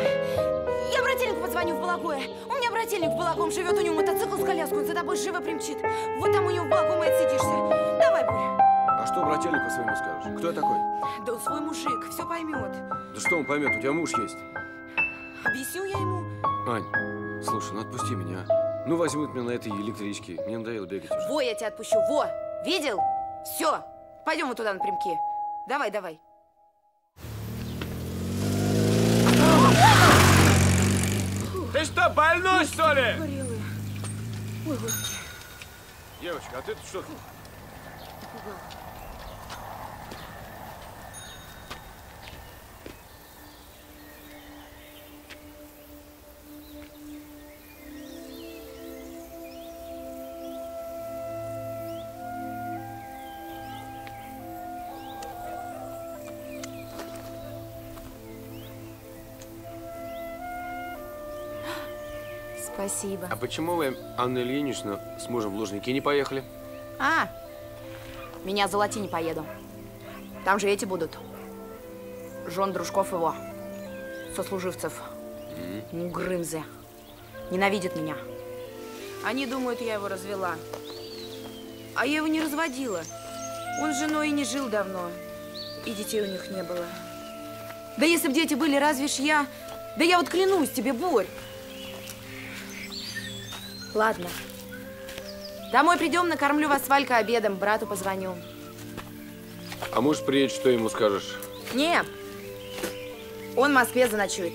я брательнику позвоню в Балагое. У меня брательник в Балагом живет, у него мотоцикл с коляской, он за тобой живо примчит. Вот там у него в Балагом и отсидишься. Давай, Боря. Что брательнику своему скажешь? Кто я такой? Да он свой мужик, все поймет. Да что он поймет, у тебя муж есть. Объясню я ему. Ань, слушай, ну отпусти меня. а. Ну возьмут меня на этой электричке. Мне надоело бегать уже. Во, я тебя отпущу, во! Видел? Все, пойдем вот туда напрямки. Давай, давай. Ты что, больной, что ли? Горелые. Ой, господи. Девочка, а ты тут что? Спасибо. А почему вы, Анна Ильинична, с мужем в Лужники не поехали? А, меня золоти не поеду. Там же эти будут. Жен дружков его. Сослуживцев. Грымзы. Ненавидят меня. Они думают, я его развела. А я его не разводила. Он с женой и не жил давно. И детей у них не было. Да если бы дети были, разве ж я... Да я вот клянусь тебе, Борь. Ладно. Домой придем, накормлю вас с Валькой обедом, брату позвоню. А муж приедет, что ему скажешь? Не, он в Москве заночует.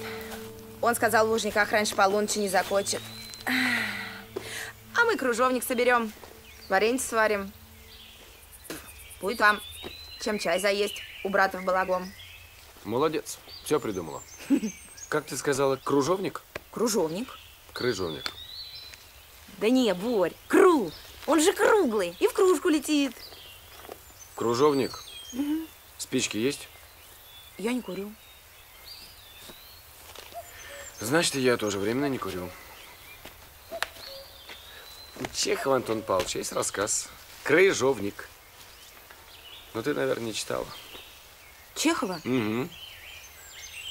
Он сказал, в Лужниках раньше полуночи не закончит. А мы кружовник соберем, варенье сварим. Будет вам чем чай заесть у брата в балагом. Молодец, все придумала. Как ты сказала, кружовник? Кружовник? Крыжовник. Да не, Борь, кру. Он же круглый и в кружку летит. Кружовник. Мгм. Спички есть? Я не курю. Значит, и я тоже временно не курю. У Чехова Антон Павлович есть рассказ. Крыжовник. Ну, ты, наверное, не читала. Чехова? Угу.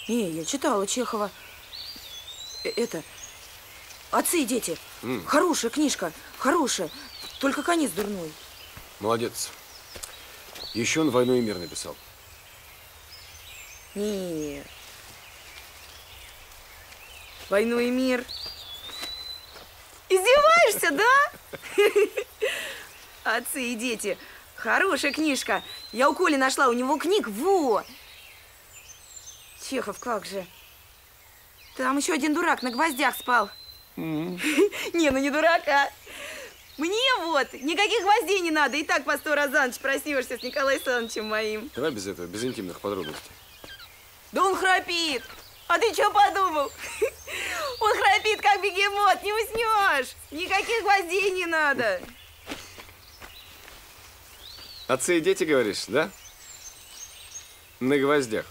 Не, я читала Чехова. Э, Это, отцы и дети. М. Хорошая книжка, хорошая. Только конец дурной. Молодец. Еще он «Войну и мир» написал. Не. Войну и мир. Издеваешься, да? *laughs* Отцы и дети. Хорошая книжка. Я у Коли нашла, у него книг, во! Чехов, как же. Там еще один дурак на гвоздях спал. *laughs* Не, ну не дурак, а. Мне вот никаких гвоздей не надо. И так по сто раз за ночь проснешься с Николаем Александровичем моим. Давай без этого, без интимных подробностей. Да он храпит. А ты что подумал? *laughs* Он храпит, как бегемот, не уснешь. Никаких гвоздей не надо. Отцы и дети, говоришь, да? На гвоздях.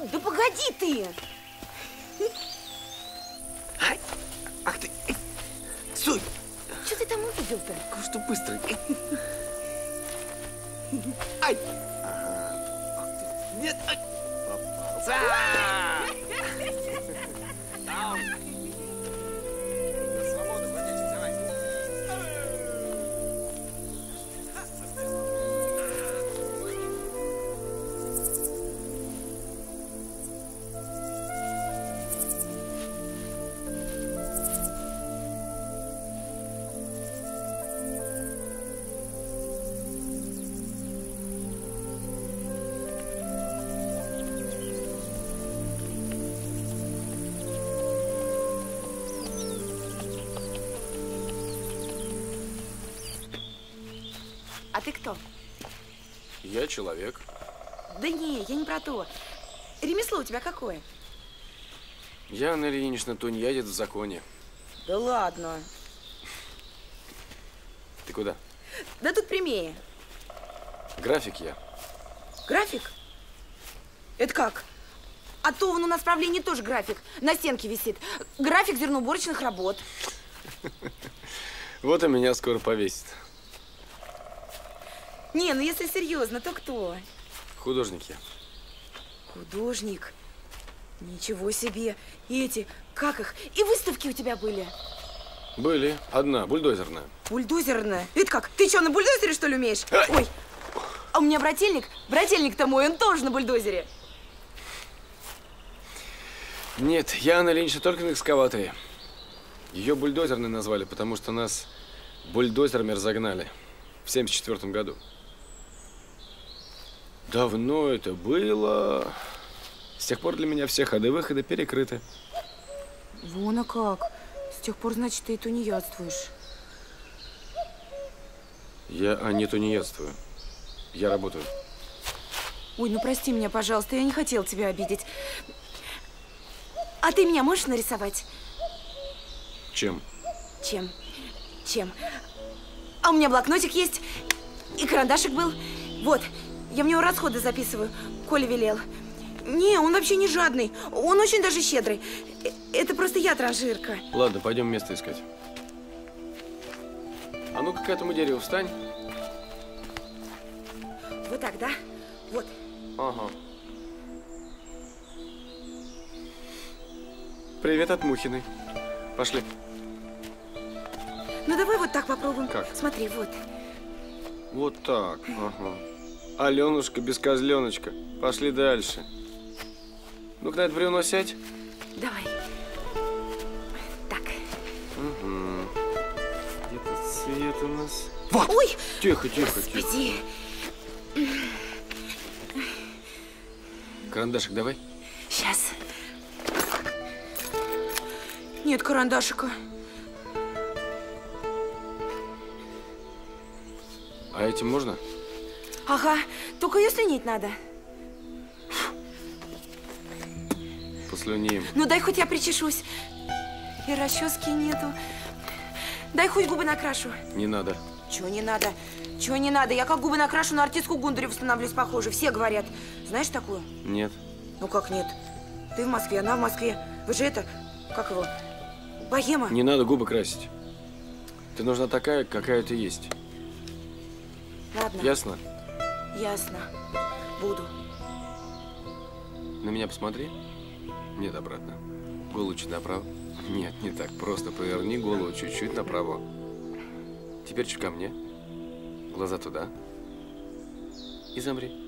Да погоди ты! Ах ты! Эй, стой! Что ты там увидел-то? Кое-что быстро. Ай! Ага. Ах ты. Нет! Ай. Попался! Человек. Да не, я не про то. Ремесло у тебя какое? Я, Анна Ильинична, тунеядец в законе. Да ладно. Ты куда? Да тут прямее. График я. График? Это как? А то вон у нас в правлении тоже график. На стенке висит. График зерноуборочных работ. *laughs* Вот и меня скоро повесит. Не, ну если серьезно, то кто? Художник я. Художник. Ничего себе. И эти, как их? И выставки у тебя были? Были. Одна, бульдозерная. Бульдозерная. Это как? Ты что, на бульдозере, что ли, умеешь? Ой, а у меня брательник, брательник-то мой, он тоже на бульдозере. Нет, я, Анна Ильинична, только на экскаваторе. Ее бульдозерной назвали, потому что нас бульдозерами разогнали в 74 году. Давно это было. С тех пор для меня все ходы-выходы перекрыты. Вон а как. С тех пор, значит, ты и тунеядствуешь. Я, а не тунеядствую. Я работаю. Ой, ну прости меня, пожалуйста, я не хотел тебя обидеть. А ты меня можешь нарисовать? Чем? Чем? Чем? А у меня блокнотик есть, и карандашик был. Вот, я в него расходы записываю. Коля велел. Не, он вообще не жадный. Он очень даже щедрый. Э, Это просто я транжирка. Ладно, пойдем место искать. А ну-ка к этому дереву встань. Вот так, да? Вот. Ага. Привет от Мухиной. Пошли. Ну давай вот так попробуем. Как? Смотри, вот. Вот так. Ага. Аленушка без козленочка. Пошли дальше. Ну-ка на это бревно сядь. Давай. Так. Угу. Где-то цвет у нас. Вот. Ой! Тихо, тихо, тихо. Господи. Карандашик давай. Сейчас. Нет карандашика. А этим можно? Ага, только ее слюнить надо. Послюним. Ну дай хоть я причешусь. И расчески нету. Дай хоть губы накрашу. Не надо. Чего не надо? Чего не надо? Я как губы накрашу, на артистку Гундареву становлюсь похоже. Все говорят. Знаешь такую? Нет. Ну как нет? Ты в Москве, она в Москве. Вы же это, как его, богема? Не надо губы красить. Ты нужна такая, какая ты есть. Ладно. Ясно? Ясно. Буду. На меня посмотри. Нет, обратно. Голову чуть направо. Нет, не так. Просто поверни голову чуть-чуть направо. Теперь чуть ко мне. Глаза туда. И замри.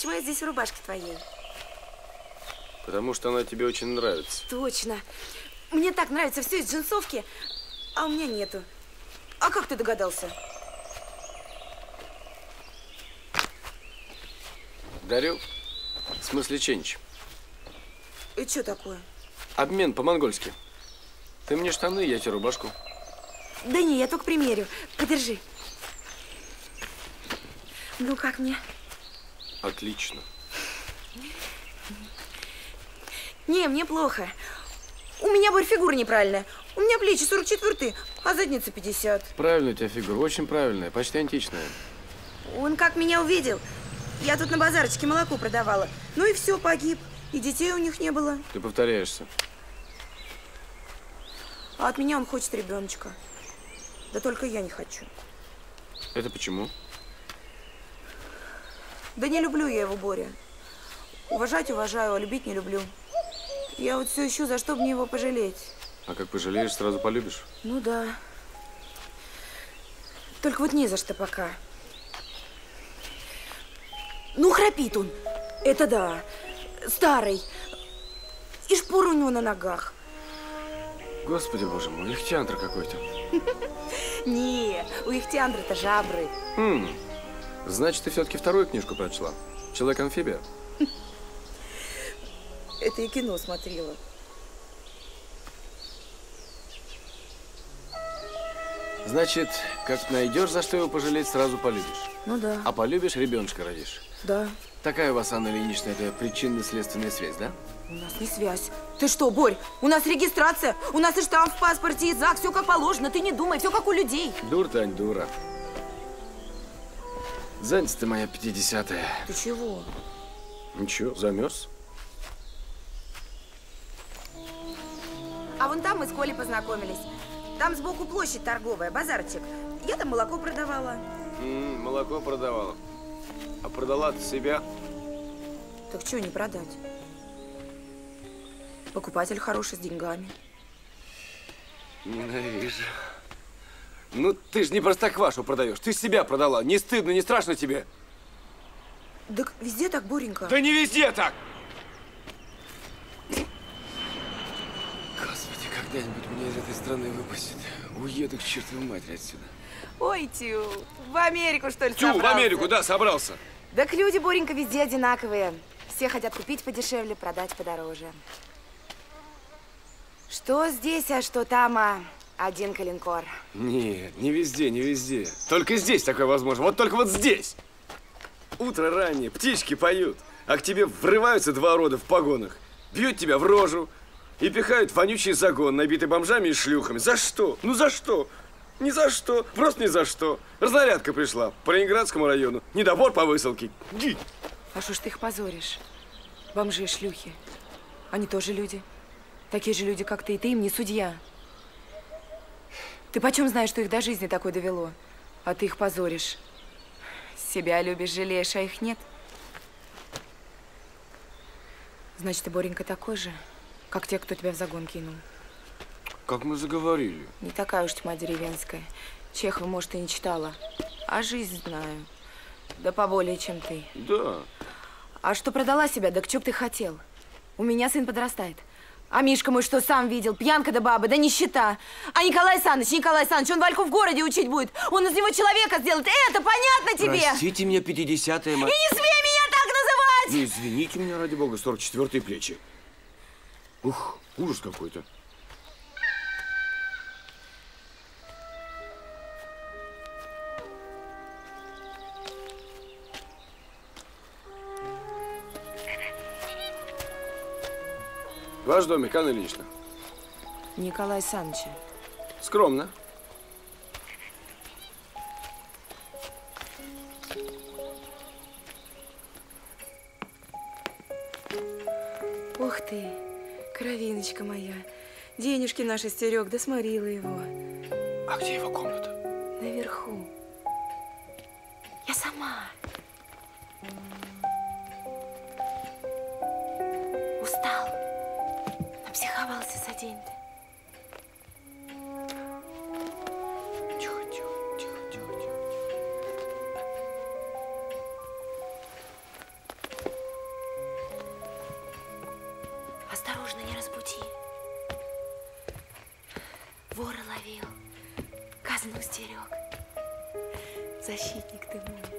Почему я здесь в рубашке твоей? Потому что она тебе очень нравится. Точно. Мне так нравится все из джинсовки, а у меня нету. А как ты догадался? Дарю. В смысле ченч. Это что такое? Обмен по-монгольски. Ты мне штаны, я тебе рубашку. Да не, я только примерю. Подержи. Ну, как мне? Отлично. Не, мне плохо. У меня, Борь, фигура неправильная. У меня плечи 44, а задница 50. Правильная у тебя фигура, очень правильная, почти античная. Он как меня увидел. Я тут на базарчике молоко продавала. Ну и все, погиб. И детей у них не было. Ты повторяешься. А от меня он хочет ребеночка. Да только я не хочу. Это почему? Да не люблю я его, Боря. Уважать уважаю, а любить не люблю. Я вот все ищу, за что мне его пожалеть. А как пожалеешь, сразу полюбишь? Ну да. Только вот не за что пока. Ну, храпит он. Это да. Старый. И шпор у него на ногах. Господи, боже мой, ихтиантр какой-то. *laughs* Не, у Ихтиандра-то жабры. Значит, ты все-таки вторую книжку прочла? Человек-амфибия? *laughs* Это и кино смотрела. Значит, как найдешь, за что его пожалеть, сразу полюбишь. Ну да. А полюбишь, ребеночка родишь. Да. Такая у вас, Анна Ильинична, это причинно-следственная связь, да? У нас не связь. Ты что, Борь, у нас регистрация, у нас и штамп в паспорте, и ЗАГС, все как положено. Ты не думай, все как у людей. Дур, Тань, дура. Занята ты моя пятидесятая. Ты чего? Ничего, замерз. А вон там мы с Колей познакомились. Там сбоку площадь торговая, базарчик. Я там молоко продавала. М, молоко продавала. А продала ты себя? Так что не продать? Покупатель хороший, с деньгами. Ненавижу. Ну, ты же не простоквашу продаешь, ты себя продала. Не стыдно, не страшно тебе? Так везде так, Боренька. Да не везде так! Господи, когда-нибудь меня из этой страны выпустят. Уеду к чертовой матери отсюда. Ой, Тю, в Америку, что ли, Тю, в собрался? Америку, да, собрался. Так люди, Боренька, везде одинаковые. Все хотят купить подешевле, продать подороже. Что здесь, а что там, а один калинкор. Нет, не везде, не везде. Только здесь такое возможно. Вот только вот здесь. Утро раннее, птички поют, а к тебе врываются два рода в погонах, бьют тебя в рожу и пихают вонючий загон, набитый бомжами и шлюхами. За что? Ну за что? Ни за что, просто ни за что. Разнарядка пришла по Ленинградскому району. Недобор по высылке. Ги. А что ж ты их позоришь? Бомжи и шлюхи. Они тоже люди. Такие же люди, как ты, и ты им не судья. Ты почем знаешь, что их до жизни такой довело? А ты их позоришь. Себя любишь, жалеешь, а их нет. Значит, ты, Боренька, такой же, как те, кто тебя в загон кинул. Как мы заговорили. Не такая уж тьма деревенская. Чехова, может, и не читала. А жизнь знаю. Да поболее, чем ты. Да. А что продала себя, да к чё б ты хотел? У меня сын подрастает. А Мишка мой что сам видел? Пьянка да баба, да нищета. А Николай Саныч, Николай Саныч, он Вальку в городе учить будет. Он из него человека сделает. Это понятно тебе? Простите меня, 50-е, И не смей меня так называть! Не извините меня, ради бога, 44-е плечи. Ух, ужас какой-то. Ваш домик, Анна Ильинична? Николай Саныч. Скромно. Ух ты, кровиночка моя. Денежки наши стерег, да сморила его. А где его комната? Наверху. Я сама. Устал. Напсиховался за день-то. Осторожно, не разбуди. Вора ловил, казну стерег. Защитник ты мой.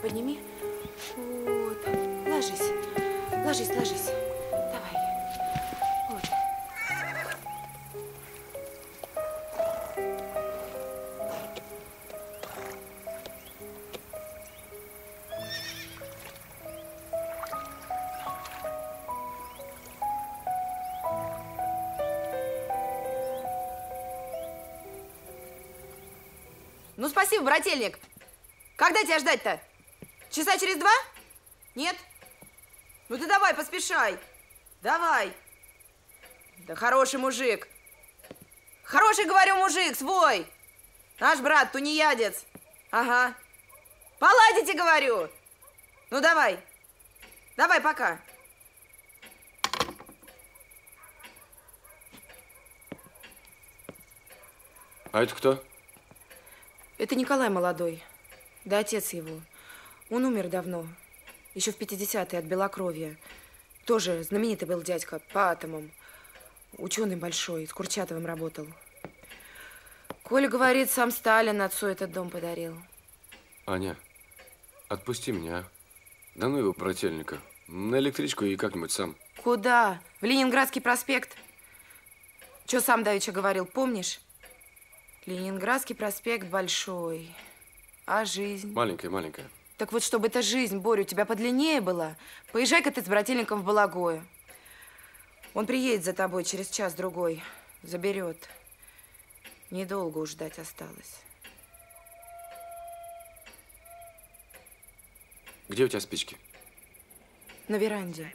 Подними. Вот, ложись, ложись, ложись. Давай. Вот. Ну, спасибо, брательник. Когда тебя ждать-то? Часа через два? Нет? Ну ты давай, поспешай. Давай. Да хороший мужик. Хороший, говорю, мужик, свой. Наш брат, тунеядец. Ага. Поладите, говорю. Ну, давай. Давай, пока. А это кто? Это Николай молодой. Да отец его. Он умер давно. Еще в 50-е от белокровия. Тоже знаменитый был дядька по атомам. Ученый большой, с Курчатовым работал. Коля говорит, сам Сталин отцу этот дом подарил. Аня, отпусти меня? Да ну его, брательника. На электричку и как-нибудь сам. Куда? В Ленинградский проспект. Че сам давеча говорил, помнишь? Ленинградский проспект большой. А жизнь? Маленькая, маленькая. Так вот, чтобы эта жизнь, Боря, у тебя подлиннее была, поезжай-ка ты с брательником в Балагое. Он приедет за тобой через час-другой, заберет. Недолго уж ждать осталось. Где у тебя спички? На веранде.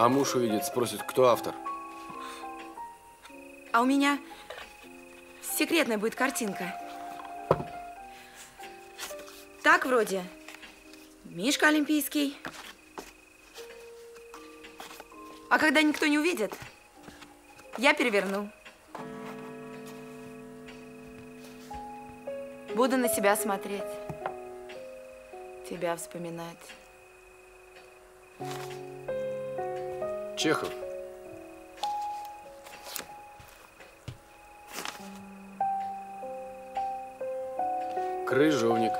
А муж увидит, спросит, кто автор. А у меня секретная будет картинка. Так вроде. Мишка Олимпийский. А когда никто не увидит, я переверну. Буду на себя смотреть. Тебя вспоминать. Чехов. Крыжовник.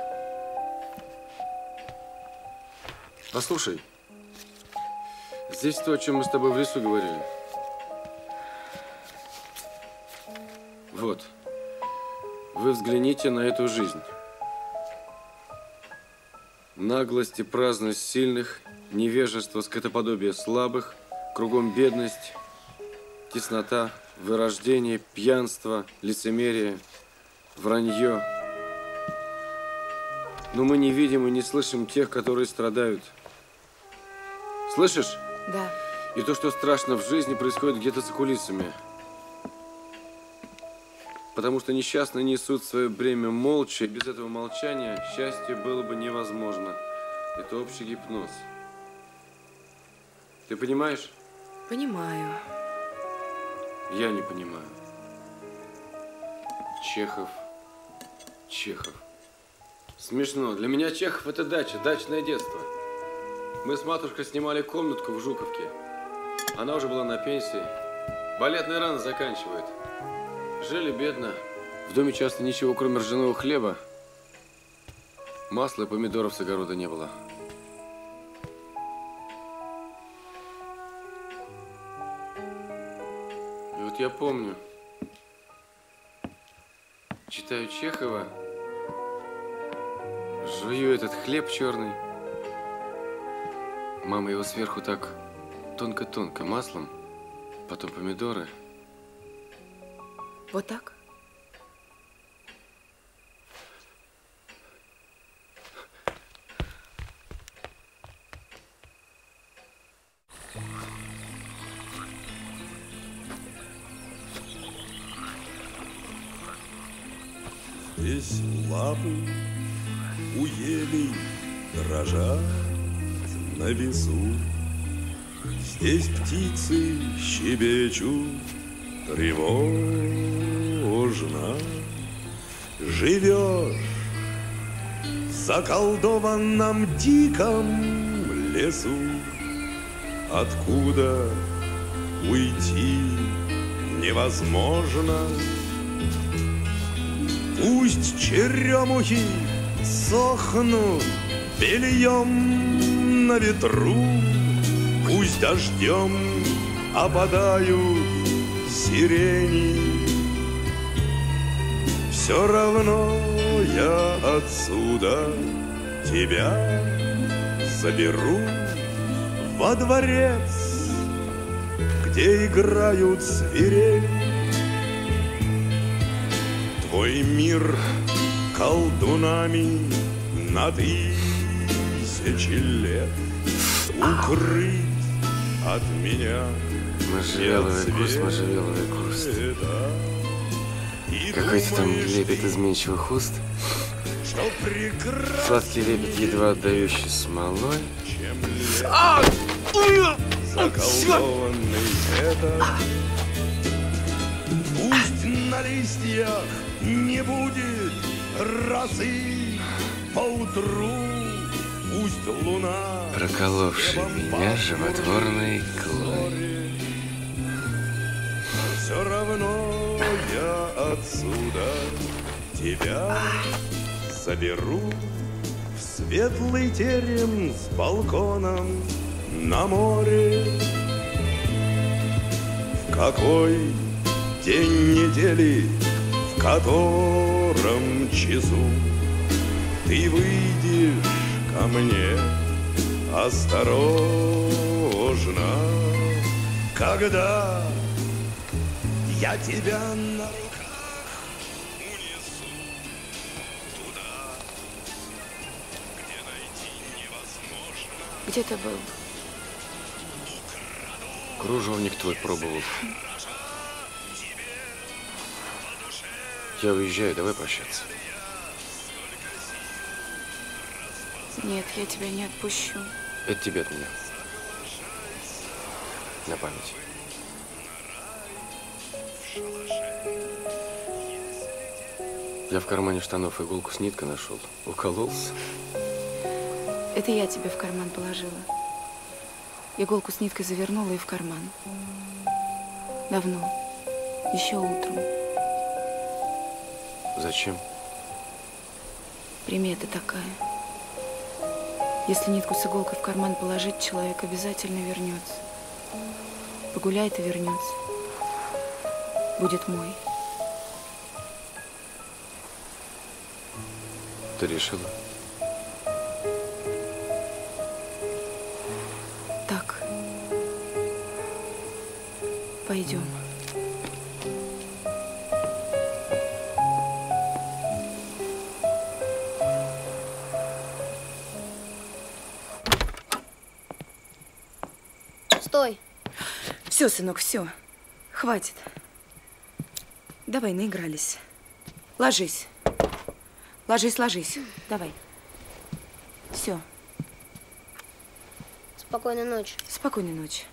Послушай, здесь то, о чем мы с тобой в лесу говорили. Вот. Вы взгляните на эту жизнь. Наглость и праздность сильных, невежество, скотоподобие слабых, кругом бедность, теснота, вырождение, пьянство, лицемерие, вранье. Но мы не видим и не слышим тех, которые страдают. Слышишь? Да. И то, что страшно в жизни, происходит где-то за кулисами. Потому что несчастные несут свое бремя молча, и без этого молчания счастье было бы невозможно. Это общий гипноз. Ты понимаешь? Понимаю. Я не понимаю. Чехов. Чехов. Смешно. Для меня Чехов это дача, дачное детство. Мы с матушкой снимали комнатку в Жуковке. Она уже была на пенсии. Балетные рано заканчивает. Жили бедно. В доме часто ничего, кроме ржаного хлеба. Масла и помидоров с огорода не было. Я помню, читаю Чехова, жую этот хлеб черный. Мама его сверху так тонко-тонко маслом, потом помидоры. Вот так? Здесь лапы у елей дрожат на весу. Здесь птицы щебечут тревожно. Живешь в заколдованном диком лесу, Откуда уйти невозможно. Пусть черемухи сохнут бельем на ветру, Пусть дождем опадают сирени. Все равно я отсюда тебя заберу во дворец, где играют свирель. Твой мир колдунами на тысячи лет Укрыть от меня Можжевеловый куст, можжевеловый куст. Какой-то там лепет изменчивых уст. Сладкий лепет, едва отдающий смолой. Заколдованный это Пусть на листьях не будет росы поутру Пусть луна Проколовший меня животворной иглой. Все равно я отсюда тебя заберу В светлый терем с балконом на море В какой день недели, в котором часу Ты выйдешь ко мне осторожно Когда я тебя на руках унесу туда, где найти невозможно. Где ты был? Кружовник твой пробовал. Я уезжаю, давай прощаться. Нет, я тебя не отпущу. Это тебе от меня. На память. Я в кармане штанов иголку с ниткой нашел. Укололся. Это я тебе в карман положила. Иголку с ниткой завернула и в карман. Давно. Еще утром. Зачем? Примета такая. Если нитку с иголкой в карман положить, человек обязательно вернется. Погуляет и вернется. Будет мой. Ты решила? Так. Пойдем. Стой. Все, сынок, все. Хватит. Давай, наигрались. Ложись. Ложись, ложись. Давай. Все. Спокойной ночи. Спокойной ночи.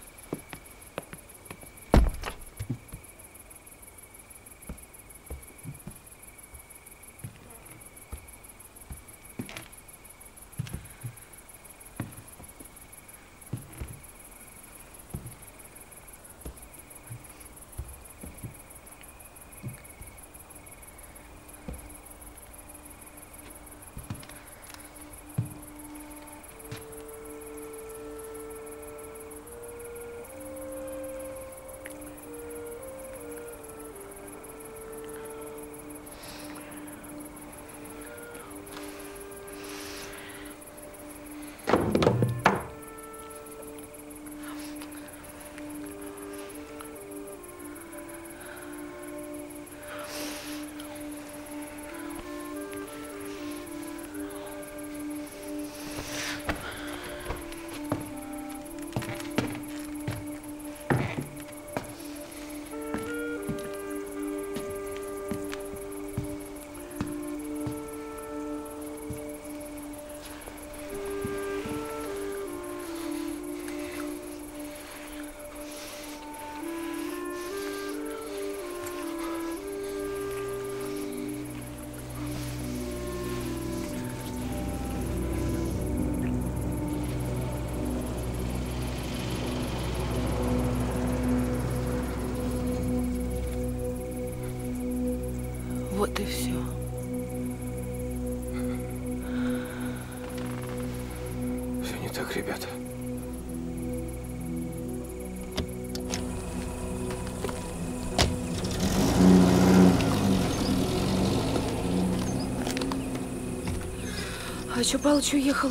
Что, Палыч уехал?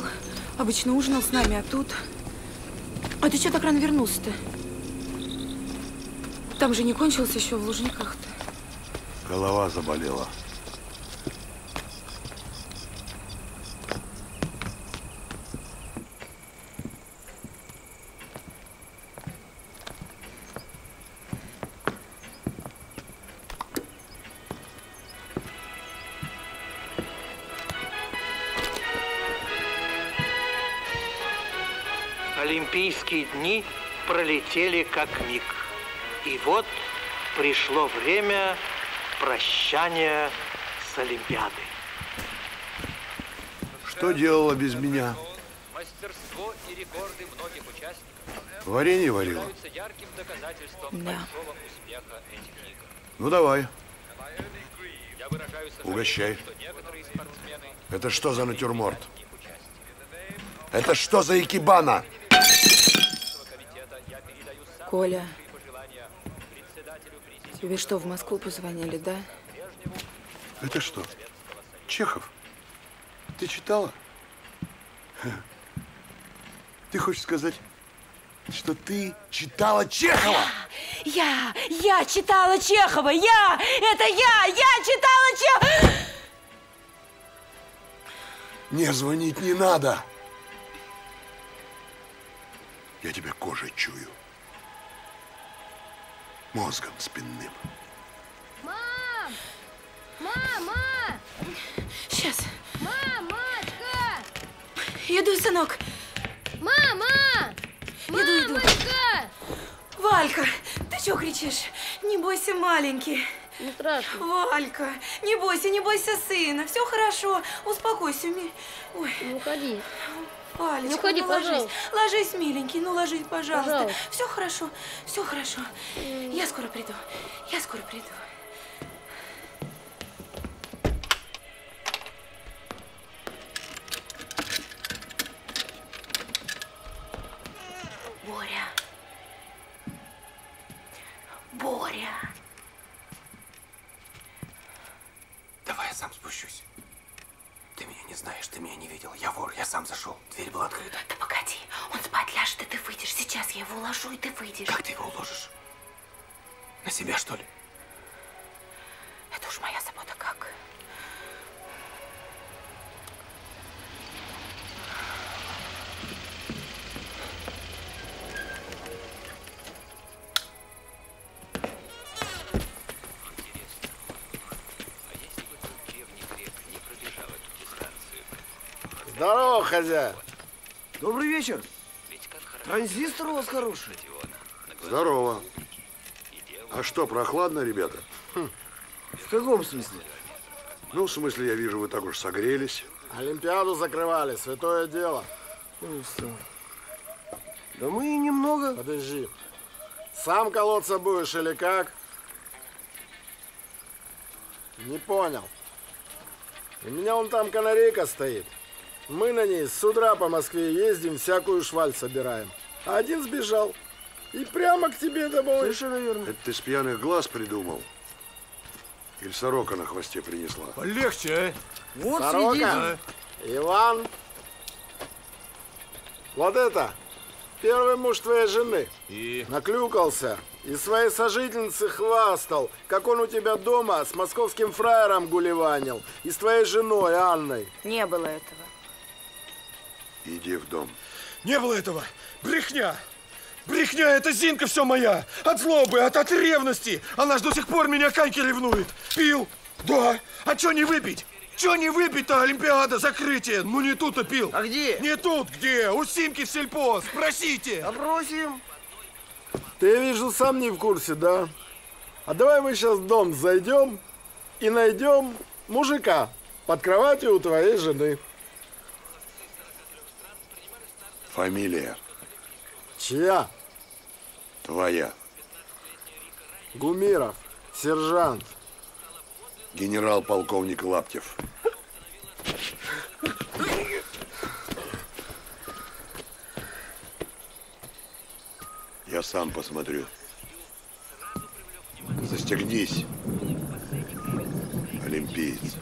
Обычно ужинал с нами, а тут... А ты что так рано вернулся-то? Там же не кончилось еще в Лужниках-то. Голова заболела. Как миг. И вот пришло время прощания с Олимпиадой. Что делала без меня? Мастерство и рекорды многих участников Варенье варила? Да. Ну давай, угощай. Это что за натюрморт? Это что за икебана? Коля, тебе что, в Москву позвонили, да? Это что? Чехов? Ты читала? Ты хочешь сказать, что ты читала Чехова? Я, я читала Чехова, я, это я, я читала Чехова. Не звонить не надо. Я тебя кожей чую. Мозгом спинным. Мам! Мама! Сейчас. Мамочка! Иду, сынок. Мама! Иду, иду. Мамочка! Валька, ты что кричишь? Не бойся, маленький. Не страшно. Валька, не бойся, не бойся сына. Все хорошо. Успокойся. Ой. Не уходи. Валечка, Не уходи, ну ложись. пожалуйста. Ложись, миленький, ну ложись, пожалуйста. Пожалуйста. Все хорошо, все хорошо. Я скоро приду. Я скоро приду. Ты меня не видел. Я вор, я сам зашел. Дверь была открыта. Да погоди, он спать ляжет, и ты выйдешь. Сейчас я его уложу, и ты выйдешь. Как ты его уложишь? На себя, что ли? Хозяин. Добрый вечер. Транзистор у вас хороший. Здорово. А что, прохладно, ребята? В каком смысле? Ну, в смысле, я вижу, вы так уж согрелись. Олимпиаду закрывали, святое дело. Ну, что? Да мы и немного. Подожди. Сам колоться будешь или как? Не понял. У меня вон там канарейка стоит. Мы на ней с утра по Москве ездим, всякую шваль собираем. А один сбежал. И прямо к тебе домой. Совершенно верно. Это ты с пьяных глаз придумал? Или сорока на хвосте принесла? Полегче, а? Вот Сорока. Иван. Вот это. Первый муж твоей жены. И? Наклюкался. И своей сожительницы хвастал, как он у тебя дома с московским фраером гулеванил. И с твоей женой Анной. Не было этого. Иди в дом. Не было этого. Брехня. Брехня, это Зинка все моя. От злобы, от, от ревности. Она ж до сих пор меня Каньки ревнует. Пил. Да. А что не выпить? Че не выпить-то, Олимпиада, закрытие? Ну не тут-то пил. А где? Не тут, где? У Симки в сельпо. Спросите. Опросим. Ты, вижу, сам не в курсе, да? А давай мы сейчас в дом зайдем и найдем мужика под кроватью у твоей жены. Фамилия Чья? твоя. Гумиров, сержант. Генерал-полковник Лаптев. Я сам посмотрю. Застегнись, олимпиец.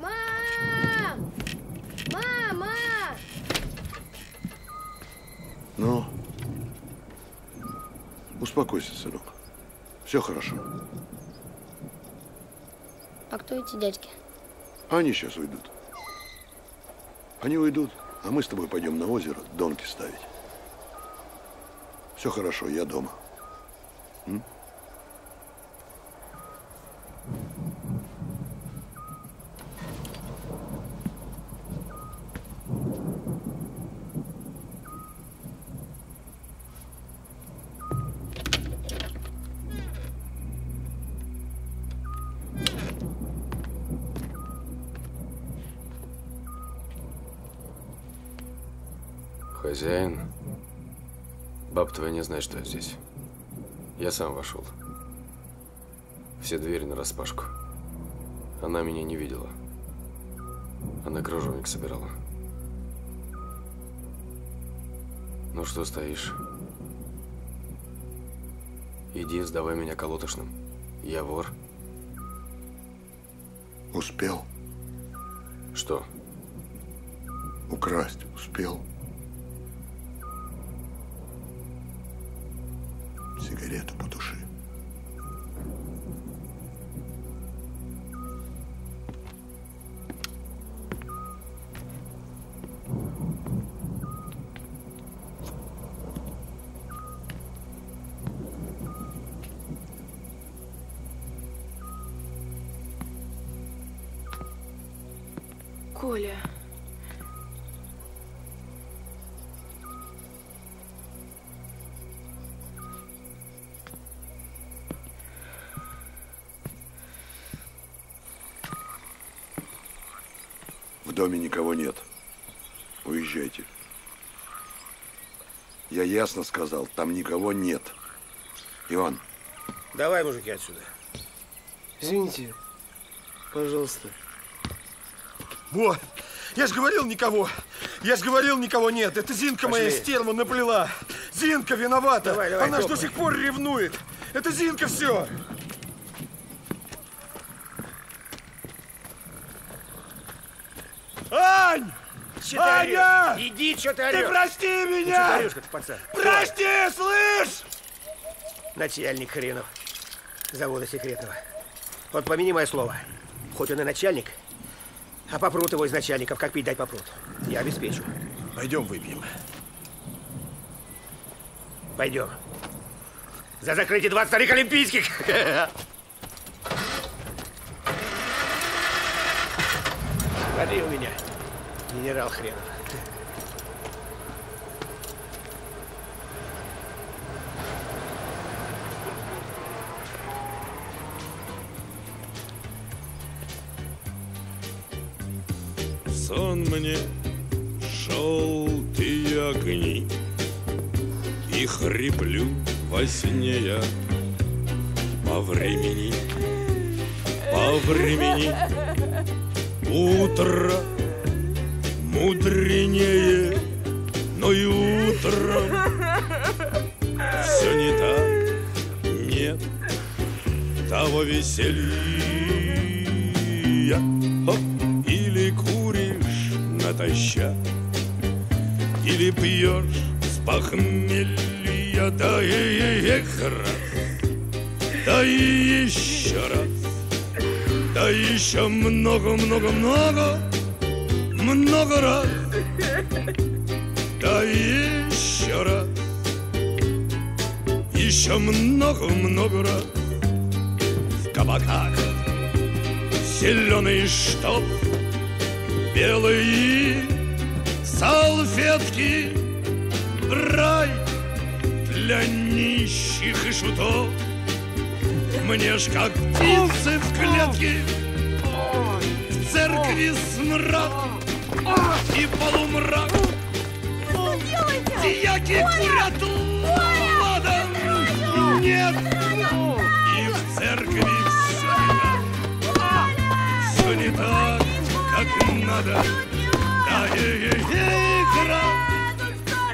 Мам! Мама! Ну, успокойся, сынок. Все хорошо. А кто эти дядьки? Они сейчас уйдут. Они уйдут, а мы с тобой пойдем на озеро донки ставить. Все хорошо, я дома. М? Баб твоя не знает, что я здесь. Я сам вошел. Все двери нараспашку. Она меня не видела. Она кружовник собирала. Ну что стоишь? Иди, сдавай меня колотошным. Я вор. Успел Что? украсть, успел. Сигарету потуши. Коля. Доме никого нет. Уезжайте. Я ясно сказал, там никого нет. Иван, Давай, мужики, отсюда. Извините, пожалуйста. Вот. Я же говорил никого. Я же говорил никого нет. Это Зинка моя Пошли. стерва наплела. Зинка виновата. Давай, давай, Она ж до сих пор ревнует. Это Зинка все. Ань! Че ты Аня! орешь? Иди, что ты Ты орешь? прости Ну, что ты меня! орешь, пацан? Прости, слышь! Начальник хренов. Завода секретного. Вот помяни мое слово. Хоть он и начальник, а попрут его из начальников, как пить дать попрут. Я обеспечу. Пойдем выпьем. Пойдем. За закрытие 20 вторых Олимпийских! *laughs* Смотри у меня, генерал хренов. Сон мне желтые огни И хриплю во сне я По времени, по времени Утро штоп Белые салфетки Рай для нищих и шутов. Мне ж как птицы в клетке В церкви смрад и полумрак. Дьяки курят надо. Да и игра,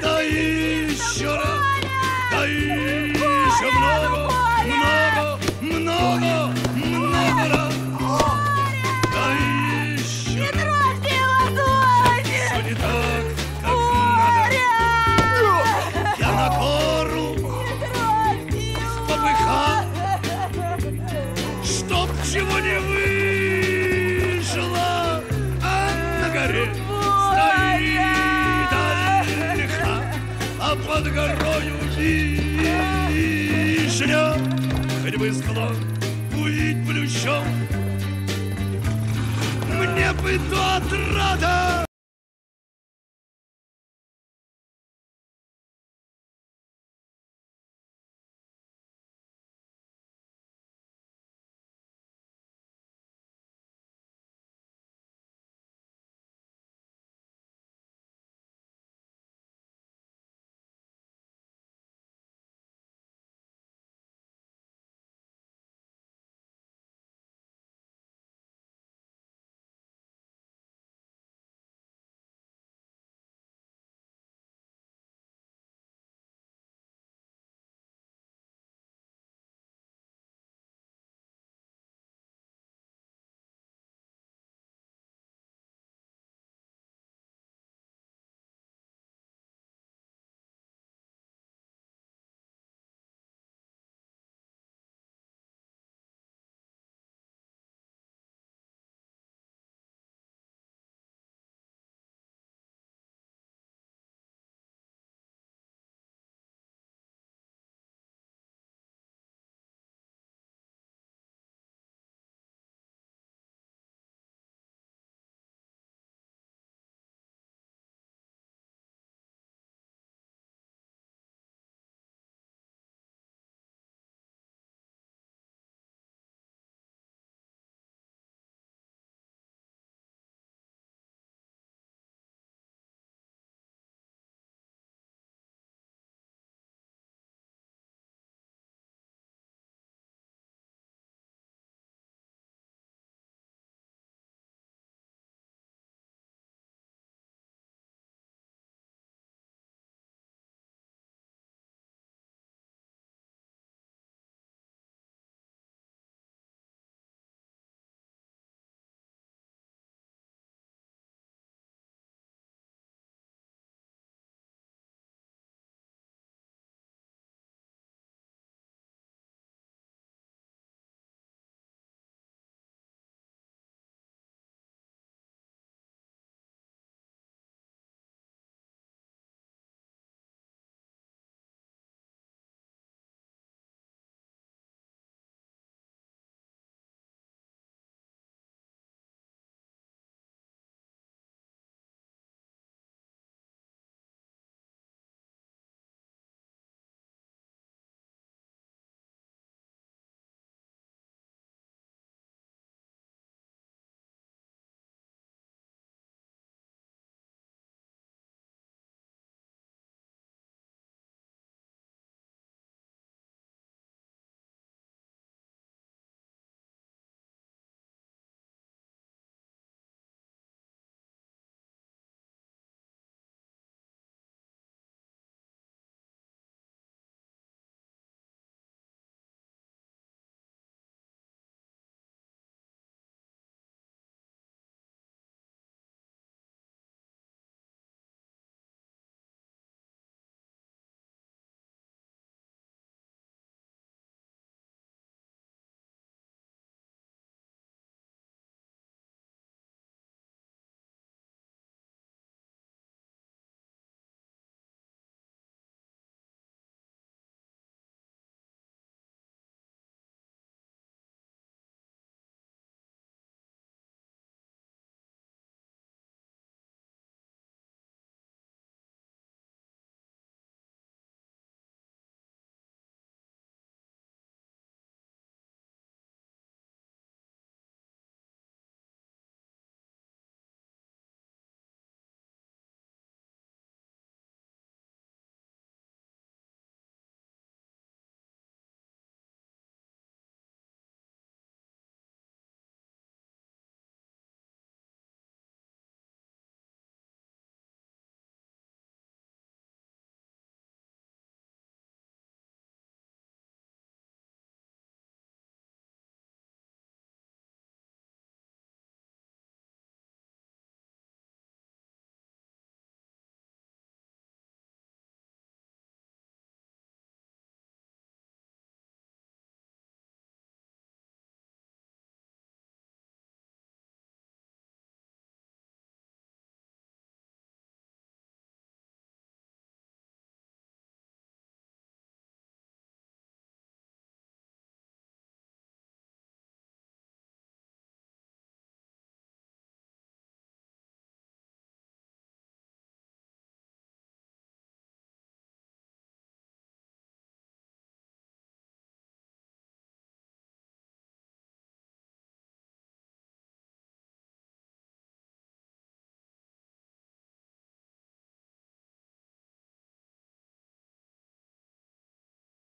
да еще раз, да еще много, много, много, много бы склон увидеть плющом. Мне бы то отрада,